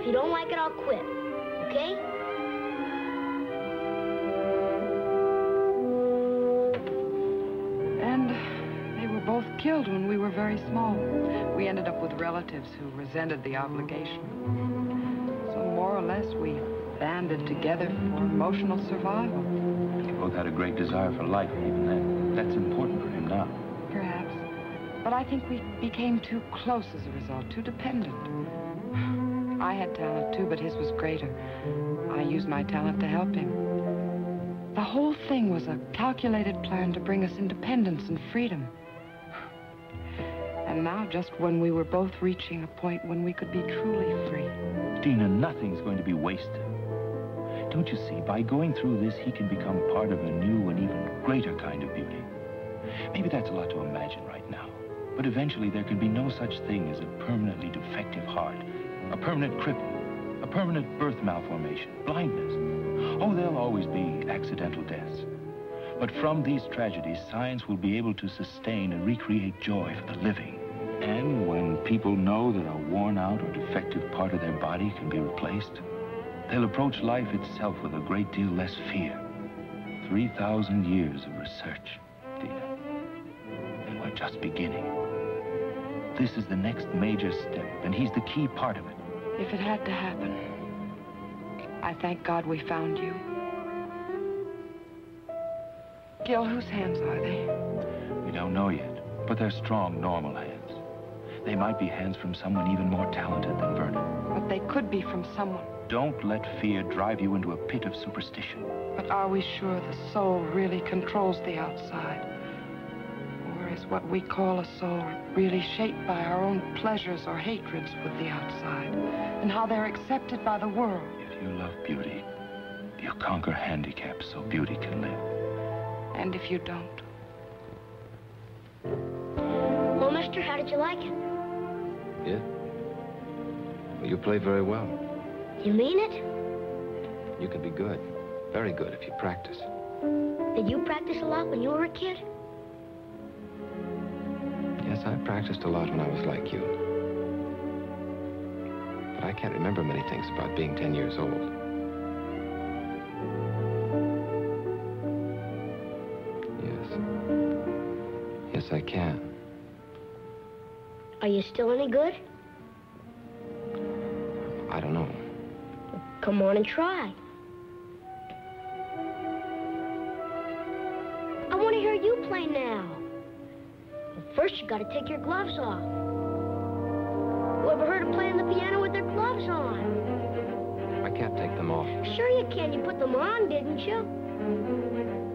If you don't like it, I'll quit. Okay? Both killed when we were very small. We ended up with relatives who resented the obligation. So more or less, we banded together for emotional survival. You both had a great desire for life even then. That's important for him now. Perhaps. But I think we became too close as a result, too dependent. I had talent too, but his was greater. I used my talent to help him. The whole thing was a calculated plan to bring us independence and freedom. And now, just when we were both reaching a point when we could be truly free. Dina, nothing's going to be wasted. Don't you see, by going through this, he can become part of a new and even greater kind of beauty. Maybe that's a lot to imagine right now. But eventually there can be no such thing as a permanently defective heart, a permanent cripple, a permanent birth malformation, blindness. Oh, there'll always be accidental deaths. But from these tragedies, science will be able to sustain and recreate joy for the living. And when people know that a worn out or defective part of their body can be replaced, they'll approach life itself with a great deal less fear. 3,000 years of research, Dina. And we're just beginning. This is the next major step, and he's the key part of it. If it had to happen, I thank God we found you. Gil, whose hands are they? We don't know yet, but they're strong, normal hands. They might be hands from someone even more talented than Vernon. But they could be from someone. Don't let fear drive you into a pit of superstition. But are we sure the soul really controls the outside? Or is what we call a soul really shaped by our own pleasures or hatreds with the outside? And how they're accepted by the world? If you love beauty, you conquer handicaps so beauty can live. And if you don't? Well, mister, how did you like it? Yeah? Well, you play very well. You mean it? You could be good. Very good if you practice. Did you practice a lot when you were a kid? Yes, I practiced a lot when I was like you. But I can't remember many things about being 10 years old. Yes. Yes, I can. Are you still any good? I don't know. Come on and try. I want to hear you play now. First, you got to take your gloves off. You ever heard of playing the piano with their gloves on? I can't take them off. Sure you can. You put them on, didn't you?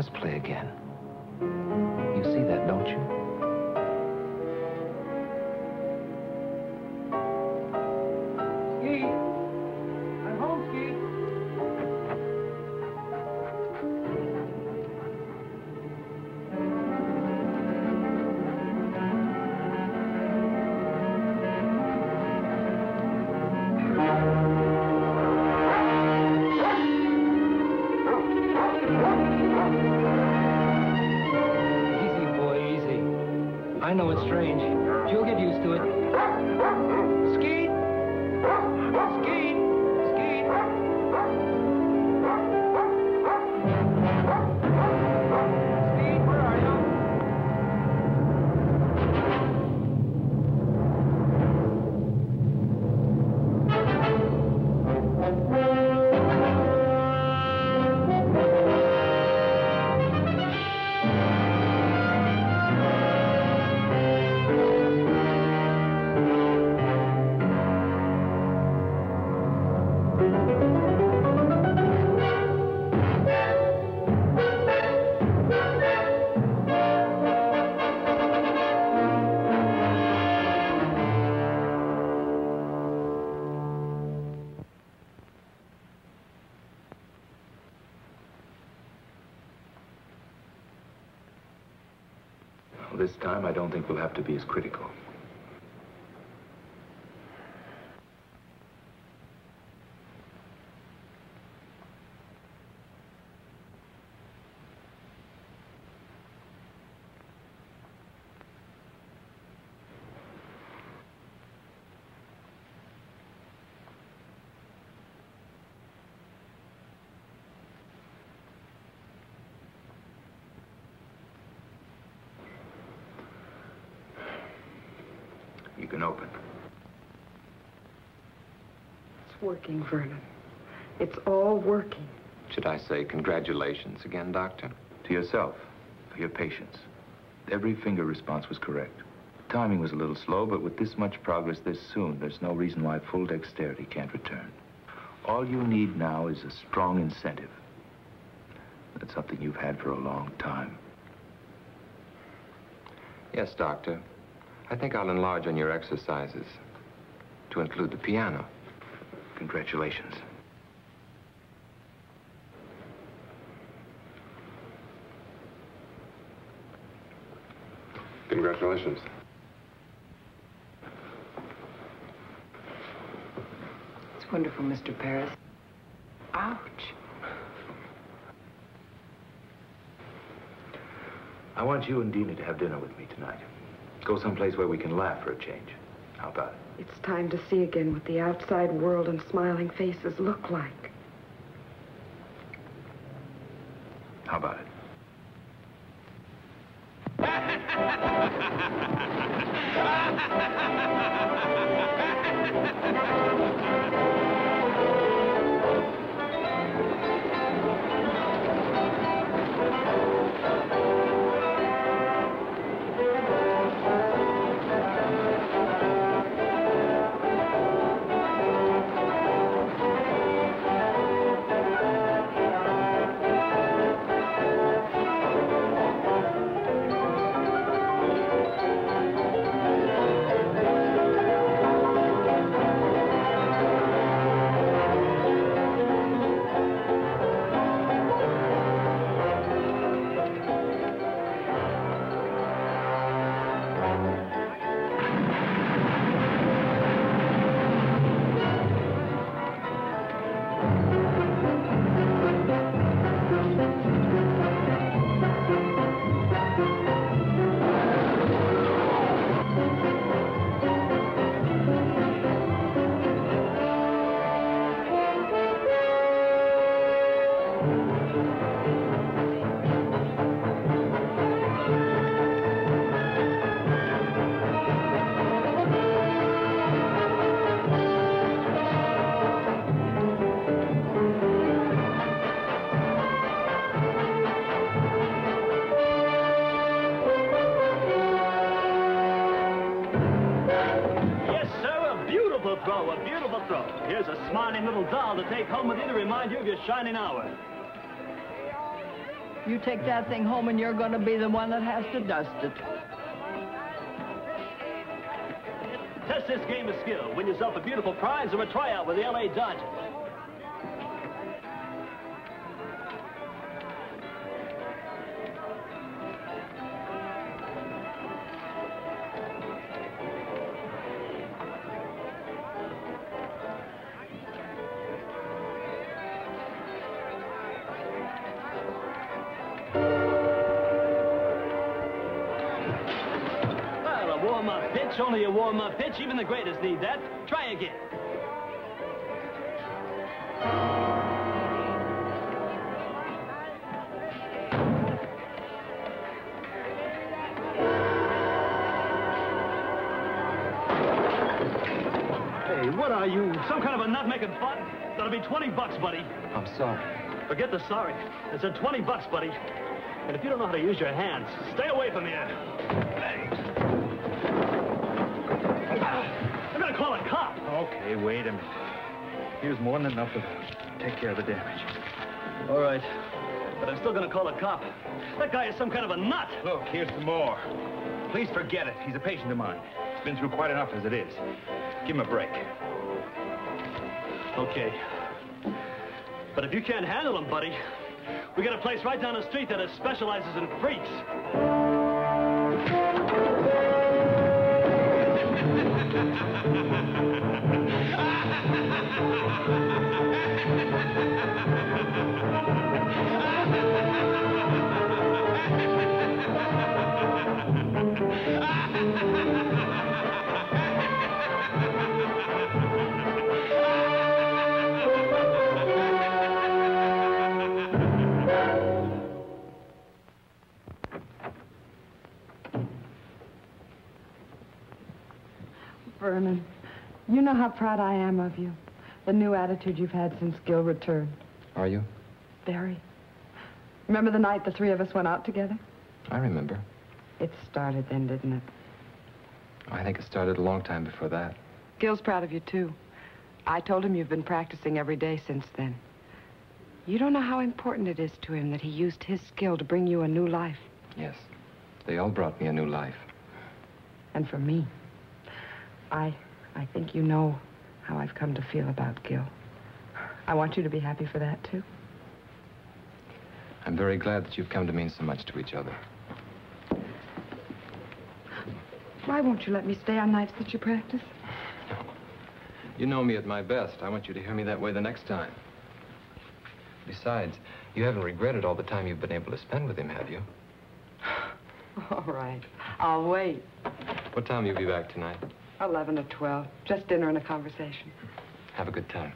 Must play again. This time, I don't think we'll have to be as critical. Working, Vernon. It's all working. Should I say congratulations again, Doctor? To yourself, for your patience. Every finger response was correct. The Timing was a little slow, but with this much progress this soon, there's no reason why full dexterity can't return. All you need now is a strong incentive. That's something you've had for a long time. Yes, Doctor. I think I'll enlarge on your exercises to include the piano. Congratulations. Congratulations. It's wonderful, Mr. Paris. Ouch. I want you and Dina to have dinner with me tonight. Go someplace where we can laugh for a change. How about it? It's time to see again what the outside world and smiling faces look like. Shining hour. You take that thing home and you're going to be the one that has to dust it. Test this game of skill. Win yourself a beautiful prize or a tryout with the L.A. Dodgers. Pitch. Even the greatest need that. Try again. Hey, what are you? Some kind of a nut making fun? That'll be 20 bucks, buddy. I'm sorry. Forget the sorry. It's a 20 bucks, buddy. And if you don't know how to use your hands, stay away from here. Okay, wait a minute. Here's more than enough to take care of the damage. All right. But I'm still gonna call a cop. That guy is some kind of a nut. Look, here's some more. Please forget it. He's a patient of mine. He's been through quite enough as it is. Give him a break. Okay. But if you can't handle him, buddy, we got a place right down the street that specializes in freaks. <laughs> Vernon, you know how proud I am of you. The new attitude you've had since Gil returned. Are you? Very. Remember the night the three of us went out together? I remember. It started then, didn't it? I think it started a long time before that. Gil's proud of you, too. I told him you've been practicing every day since then. You don't know how important it is to him that he used his skill to bring you a new life. Yes. They all brought me a new life. And for me, I, I think you know how I've come to feel about Gil. I want you to be happy for that, too. I'm very glad that you've come to mean so much to each other. Why won't you let me stay on nights that you practice? You know me at my best. I want you to hear me that way the next time. Besides, you haven't regretted all the time you've been able to spend with him, have you? <sighs> All right. I'll wait. What time will you be back tonight? 11 or 12. Just dinner and a conversation. Have a good time.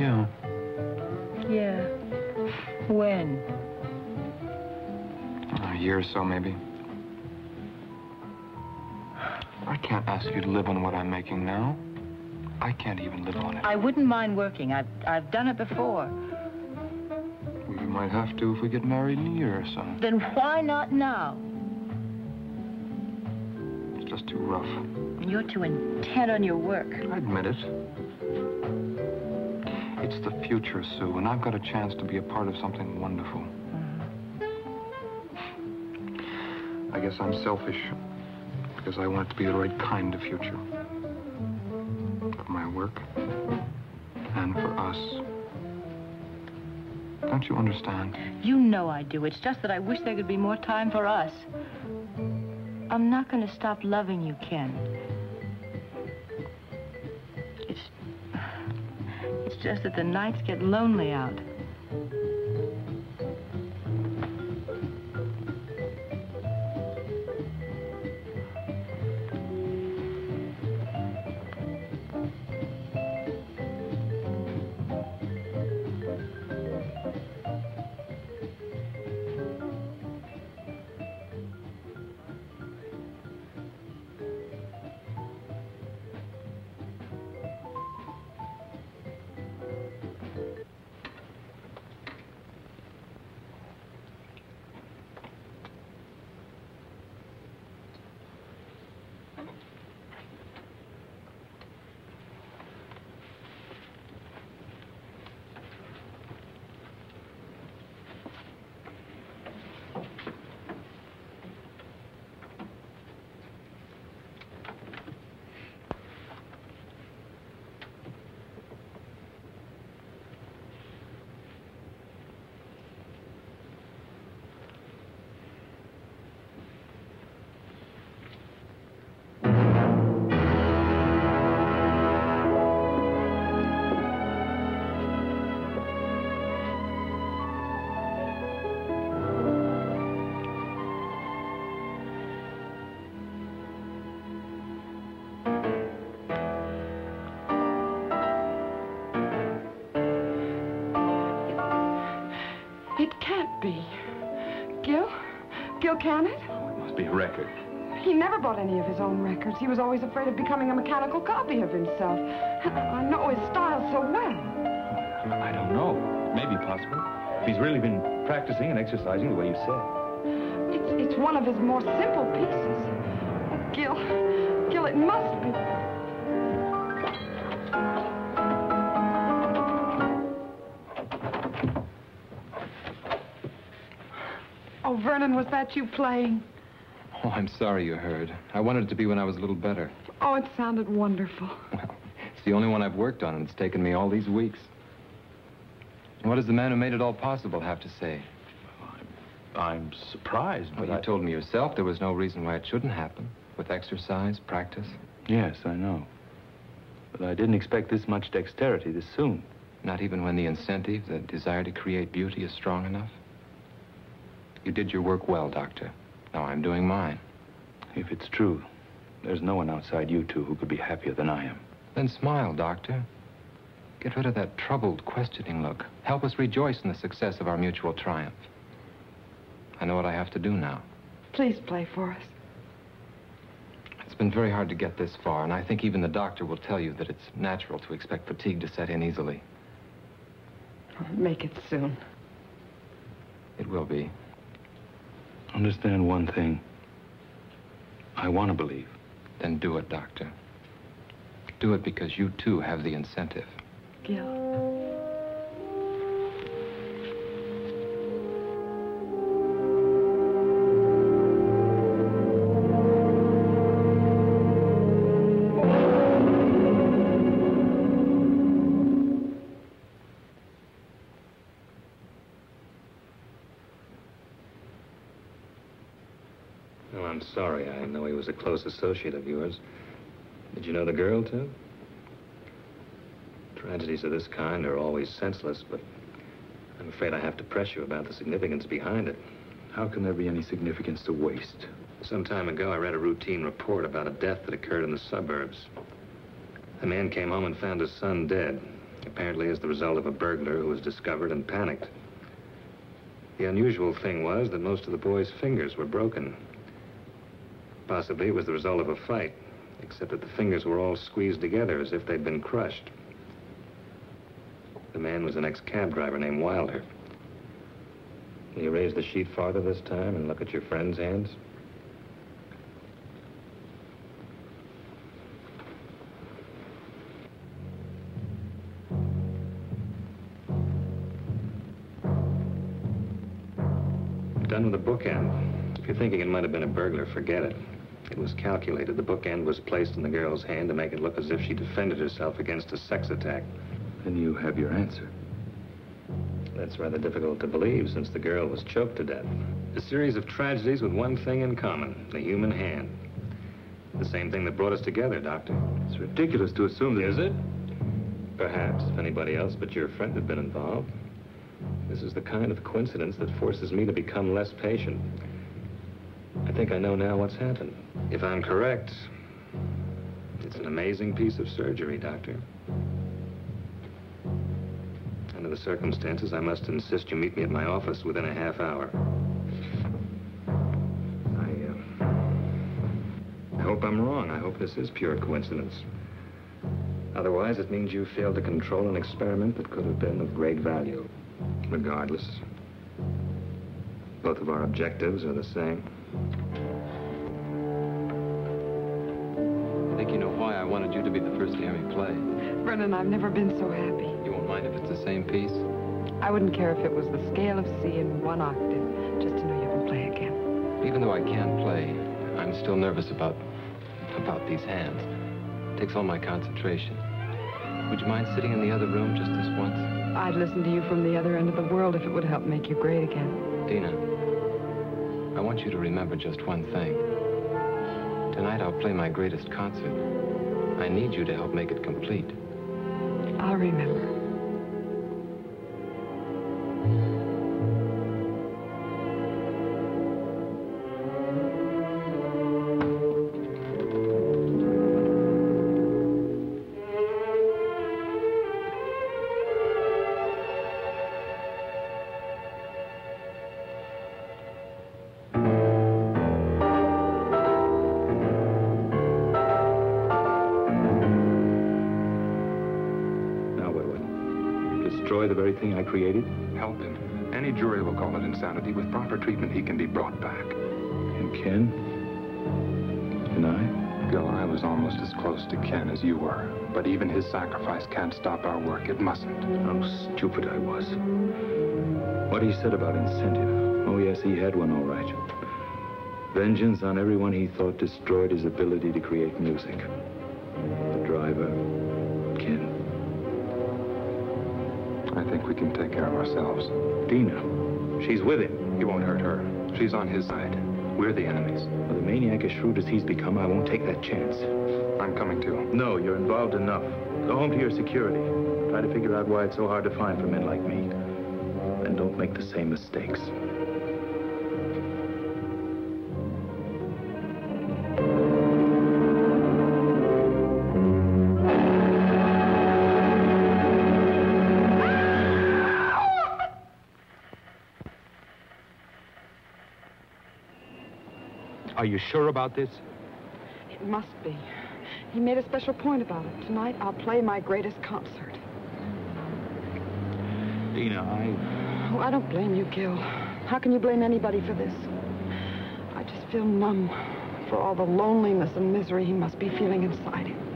Yeah. Yeah. When? A year or so, maybe. I can't ask you to live on what I'm making now. I can't even live on it. I wouldn't mind working. I've, I've done it before. We might have to if we get married in a year or so. Then why not now? It's just too rough. And you're too intent on your work. I admit it. It's the future, Sue, and I've got a chance to be a part of something wonderful. I guess I'm selfish because I want it to be the right kind of future. For my work and for us. Don't you understand? You know I do. It's just that I wish there could be more time for us. I'm not going to stop loving you, Ken. Just that the nights get lonely out. Bought any of his own records. He was always afraid of becoming a mechanical copy of himself. <laughs> I know his style so well. I don't know. Maybe possible. If he's really been practicing and exercising the way you said. It's, it's one of his more simple pieces. Oh, Gil, Gil, it must be. Oh, Vernon, was that you playing? <laughs> Oh, I'm sorry you heard. I wanted it to be when I was a little better. Oh, it sounded wonderful. Well, It's the only one I've worked on, and it's taken me all these weeks. What does the man who made it all possible have to say? Well, I'm surprised, Well, you told me yourself there was no reason why it shouldn't happen. With exercise, practice. Yes, I know. But I didn't expect this much dexterity this soon. Not even when the incentive, the desire to create beauty is strong enough? You did your work well, Doctor. Now I'm doing mine. If it's true, there's no one outside you two who could be happier than I am. Then smile, Doctor. Get rid of that troubled, questioning look. Help us rejoice in the success of our mutual triumph. I know what I have to do now. Please play for us. It's been very hard to get this far, and I think even the doctor will tell you that it's natural to expect fatigue to set in easily. Make it soon. It will be. Understand one thing. I want to believe. Then do it, Doctor. Do it because you, too, have the incentive. Gil. Close associate of yours. Did you know the girl, too? Tragedies of this kind are always senseless, but I'm afraid I have to press you about the significance behind it. How can there be any significance to waste? Some time ago, I read a routine report about a death that occurred in the suburbs. A man came home and found his son dead, apparently as the result of a burglar who was discovered and panicked. The unusual thing was that most of the boy's fingers were broken. Possibly it was the result of a fight, except that the fingers were all squeezed together as if they'd been crushed. The man was an ex-cab driver named Wilder. Will you raise the sheet farther this time and look at your friend's hands? Done with the bookend. If you're thinking it might have been a burglar, forget it. It was calculated. The bookend was placed in the girl's hand to make it look as if she defended herself against a sex attack. Then you have your answer. That's rather difficult to believe since the girl was choked to death. A series of tragedies with one thing in common, the human hand. The same thing that brought us together, Doctor. It's ridiculous to assume that... Is it? Perhaps, if anybody else but your friend had been involved. This is the kind of coincidence that forces me to become less patient. I think I know now what's happened. If I'm correct, it's an amazing piece of surgery, Doctor. Under the circumstances, I must insist you meet me at my office within a half hour. I, uh, I hope I'm wrong. I hope this is pure coincidence. Otherwise, it means you failed to control an experiment that could have been of great value. Regardless, both of our objectives are the same. I think you know why I wanted you to be the first to hear me play. Vernon, I've never been so happy. You won't mind if it's the same piece? I wouldn't care if it was the scale of C in one octave, just to know you can play again. Even though I can't play, I'm still nervous about... about these hands. It takes all my concentration. Would you mind sitting in the other room just this once? I'd listen to you from the other end of the world if it would help make you great again. Dina, I want you to remember just one thing. Tonight I'll play my greatest concert. I need you to help make it complete. I'll remember. Insanity. With proper treatment, he can be brought back. And Ken? And I? Gil, I was almost as close to Ken as you were. But even his sacrifice can't stop our work. It mustn't. How stupid I was. What he said about incentive. Oh, yes, he had one, all right. Vengeance on everyone he thought destroyed his ability to create music. The driver, Ken. I think we can take care of ourselves. Dina, she's with him. He won't hurt her. She's on his side. We're the enemies. With a maniac as shrewd as he's become, I won't take that chance. I'm coming too. No, you're involved enough. Go home to your security. Try to figure out why it's so hard to find for men like me. And don't make the same mistakes. Are you sure about this? It must be. He made a special point about it. Tonight, I'll play my greatest concert. Dina, I... Oh, I don't blame you, Gil. How can you blame anybody for this? I just feel numb for all the loneliness and misery he must be feeling inside him.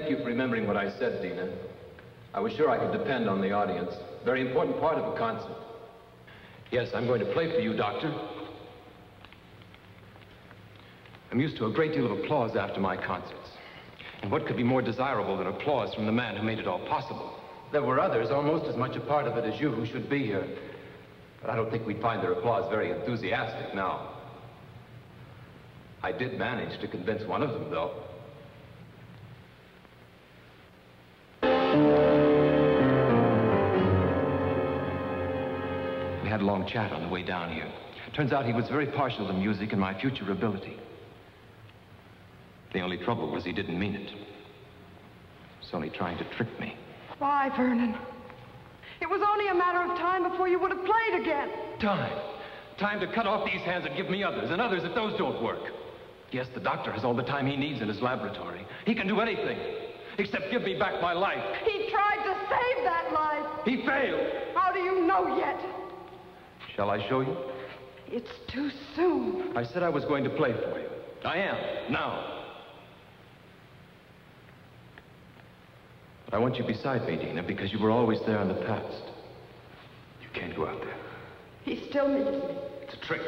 Thank you for remembering what I said, Dina. I was sure I could depend on the audience. Very important part of a concert. Yes, I'm going to play for you, Doctor. I'm used to a great deal of applause after my concerts. And what could be more desirable than applause from the man who made it all possible? There were others, almost as much a part of it as you, who should be here. But I don't think we'd find their applause very enthusiastic now. I did manage to convince one of them, though. We had a long chat on the way down here. Turns out he was very partial to music and my future ability. The only trouble was he didn't mean it. He's only trying to trick me. Why, Vernon? It was only a matter of time before you would have played again. Time. Time to cut off these hands and give me others, and others if those don't work. Yes, the doctor has all the time he needs in his laboratory. He can do anything, except give me back my life. He tried to save that life. He failed. How do you know yet? Shall I show you? It's too soon. I said I was going to play for you. I am, now. But I want you beside me, Dina, because you were always there in the past. You can't go out there. He still needs me. It's a trick.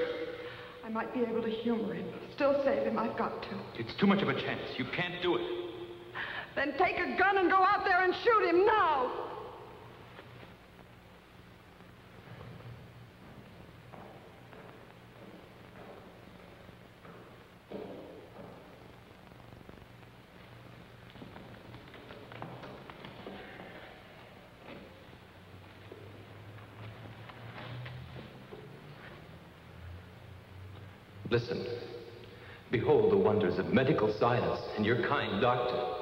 I might be able to humor him, still save him. I've got to. It's too much of a chance. You can't do it. Then take a gun and go out there and shoot him now. Listen. Behold the wonders of medical science and your kind doctor.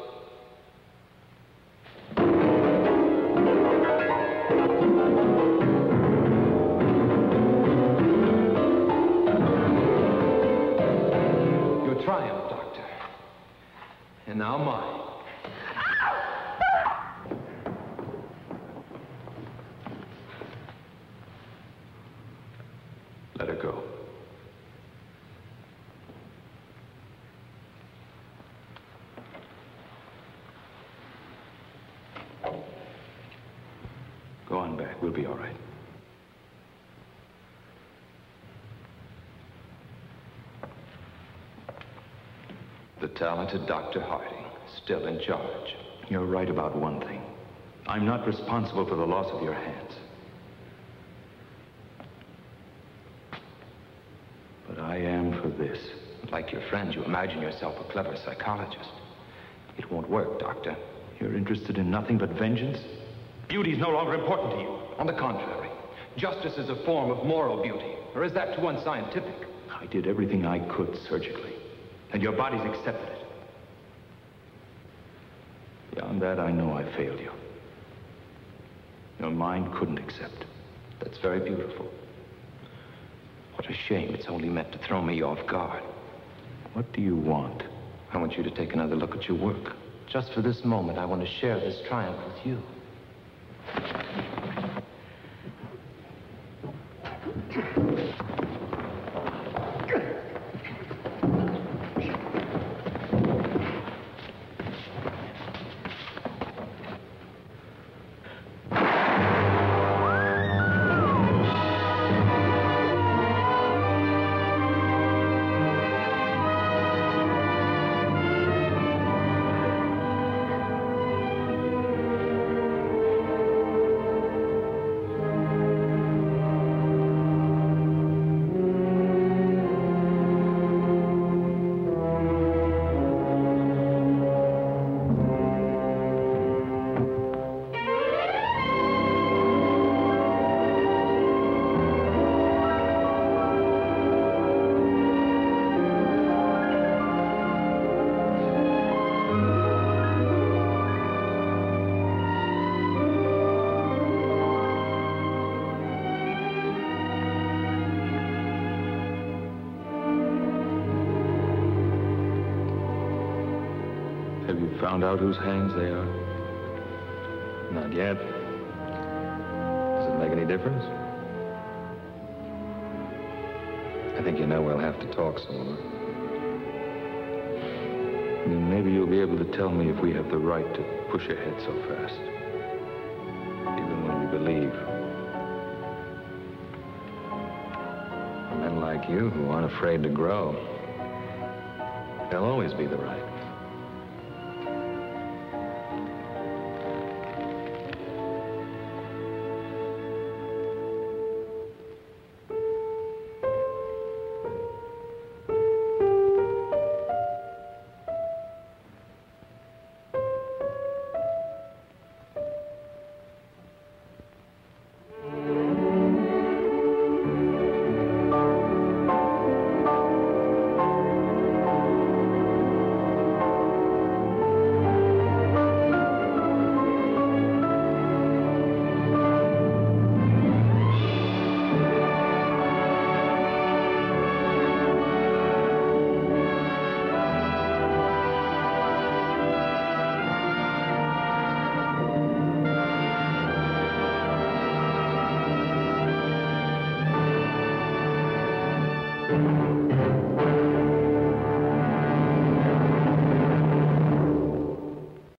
Talented Dr. Harding, still in charge. You're right about one thing. I'm not responsible for the loss of your hands. But I am for this. Like your friend, you imagine yourself a clever psychologist. It won't work, Doctor. You're interested in nothing but vengeance? Beauty is no longer important to you. On the contrary, justice is a form of moral beauty. Or is that too unscientific? I did everything I could surgically, and your body's accepted it. Beyond that, I know I failed you. Your mind couldn't accept. That's very beautiful. What a shame it's only meant to throw me off guard. What do you want? I want you to take another look at your work. just for this moment, I want to share this triumph with you. Found out whose hands they are? Not yet. Does it make any difference? I think you know we'll have to talk some more. Then maybe you'll be able to tell me if we have the right to push ahead so fast. Even when we believe. Men like you who aren't afraid to grow. They'll always be the right.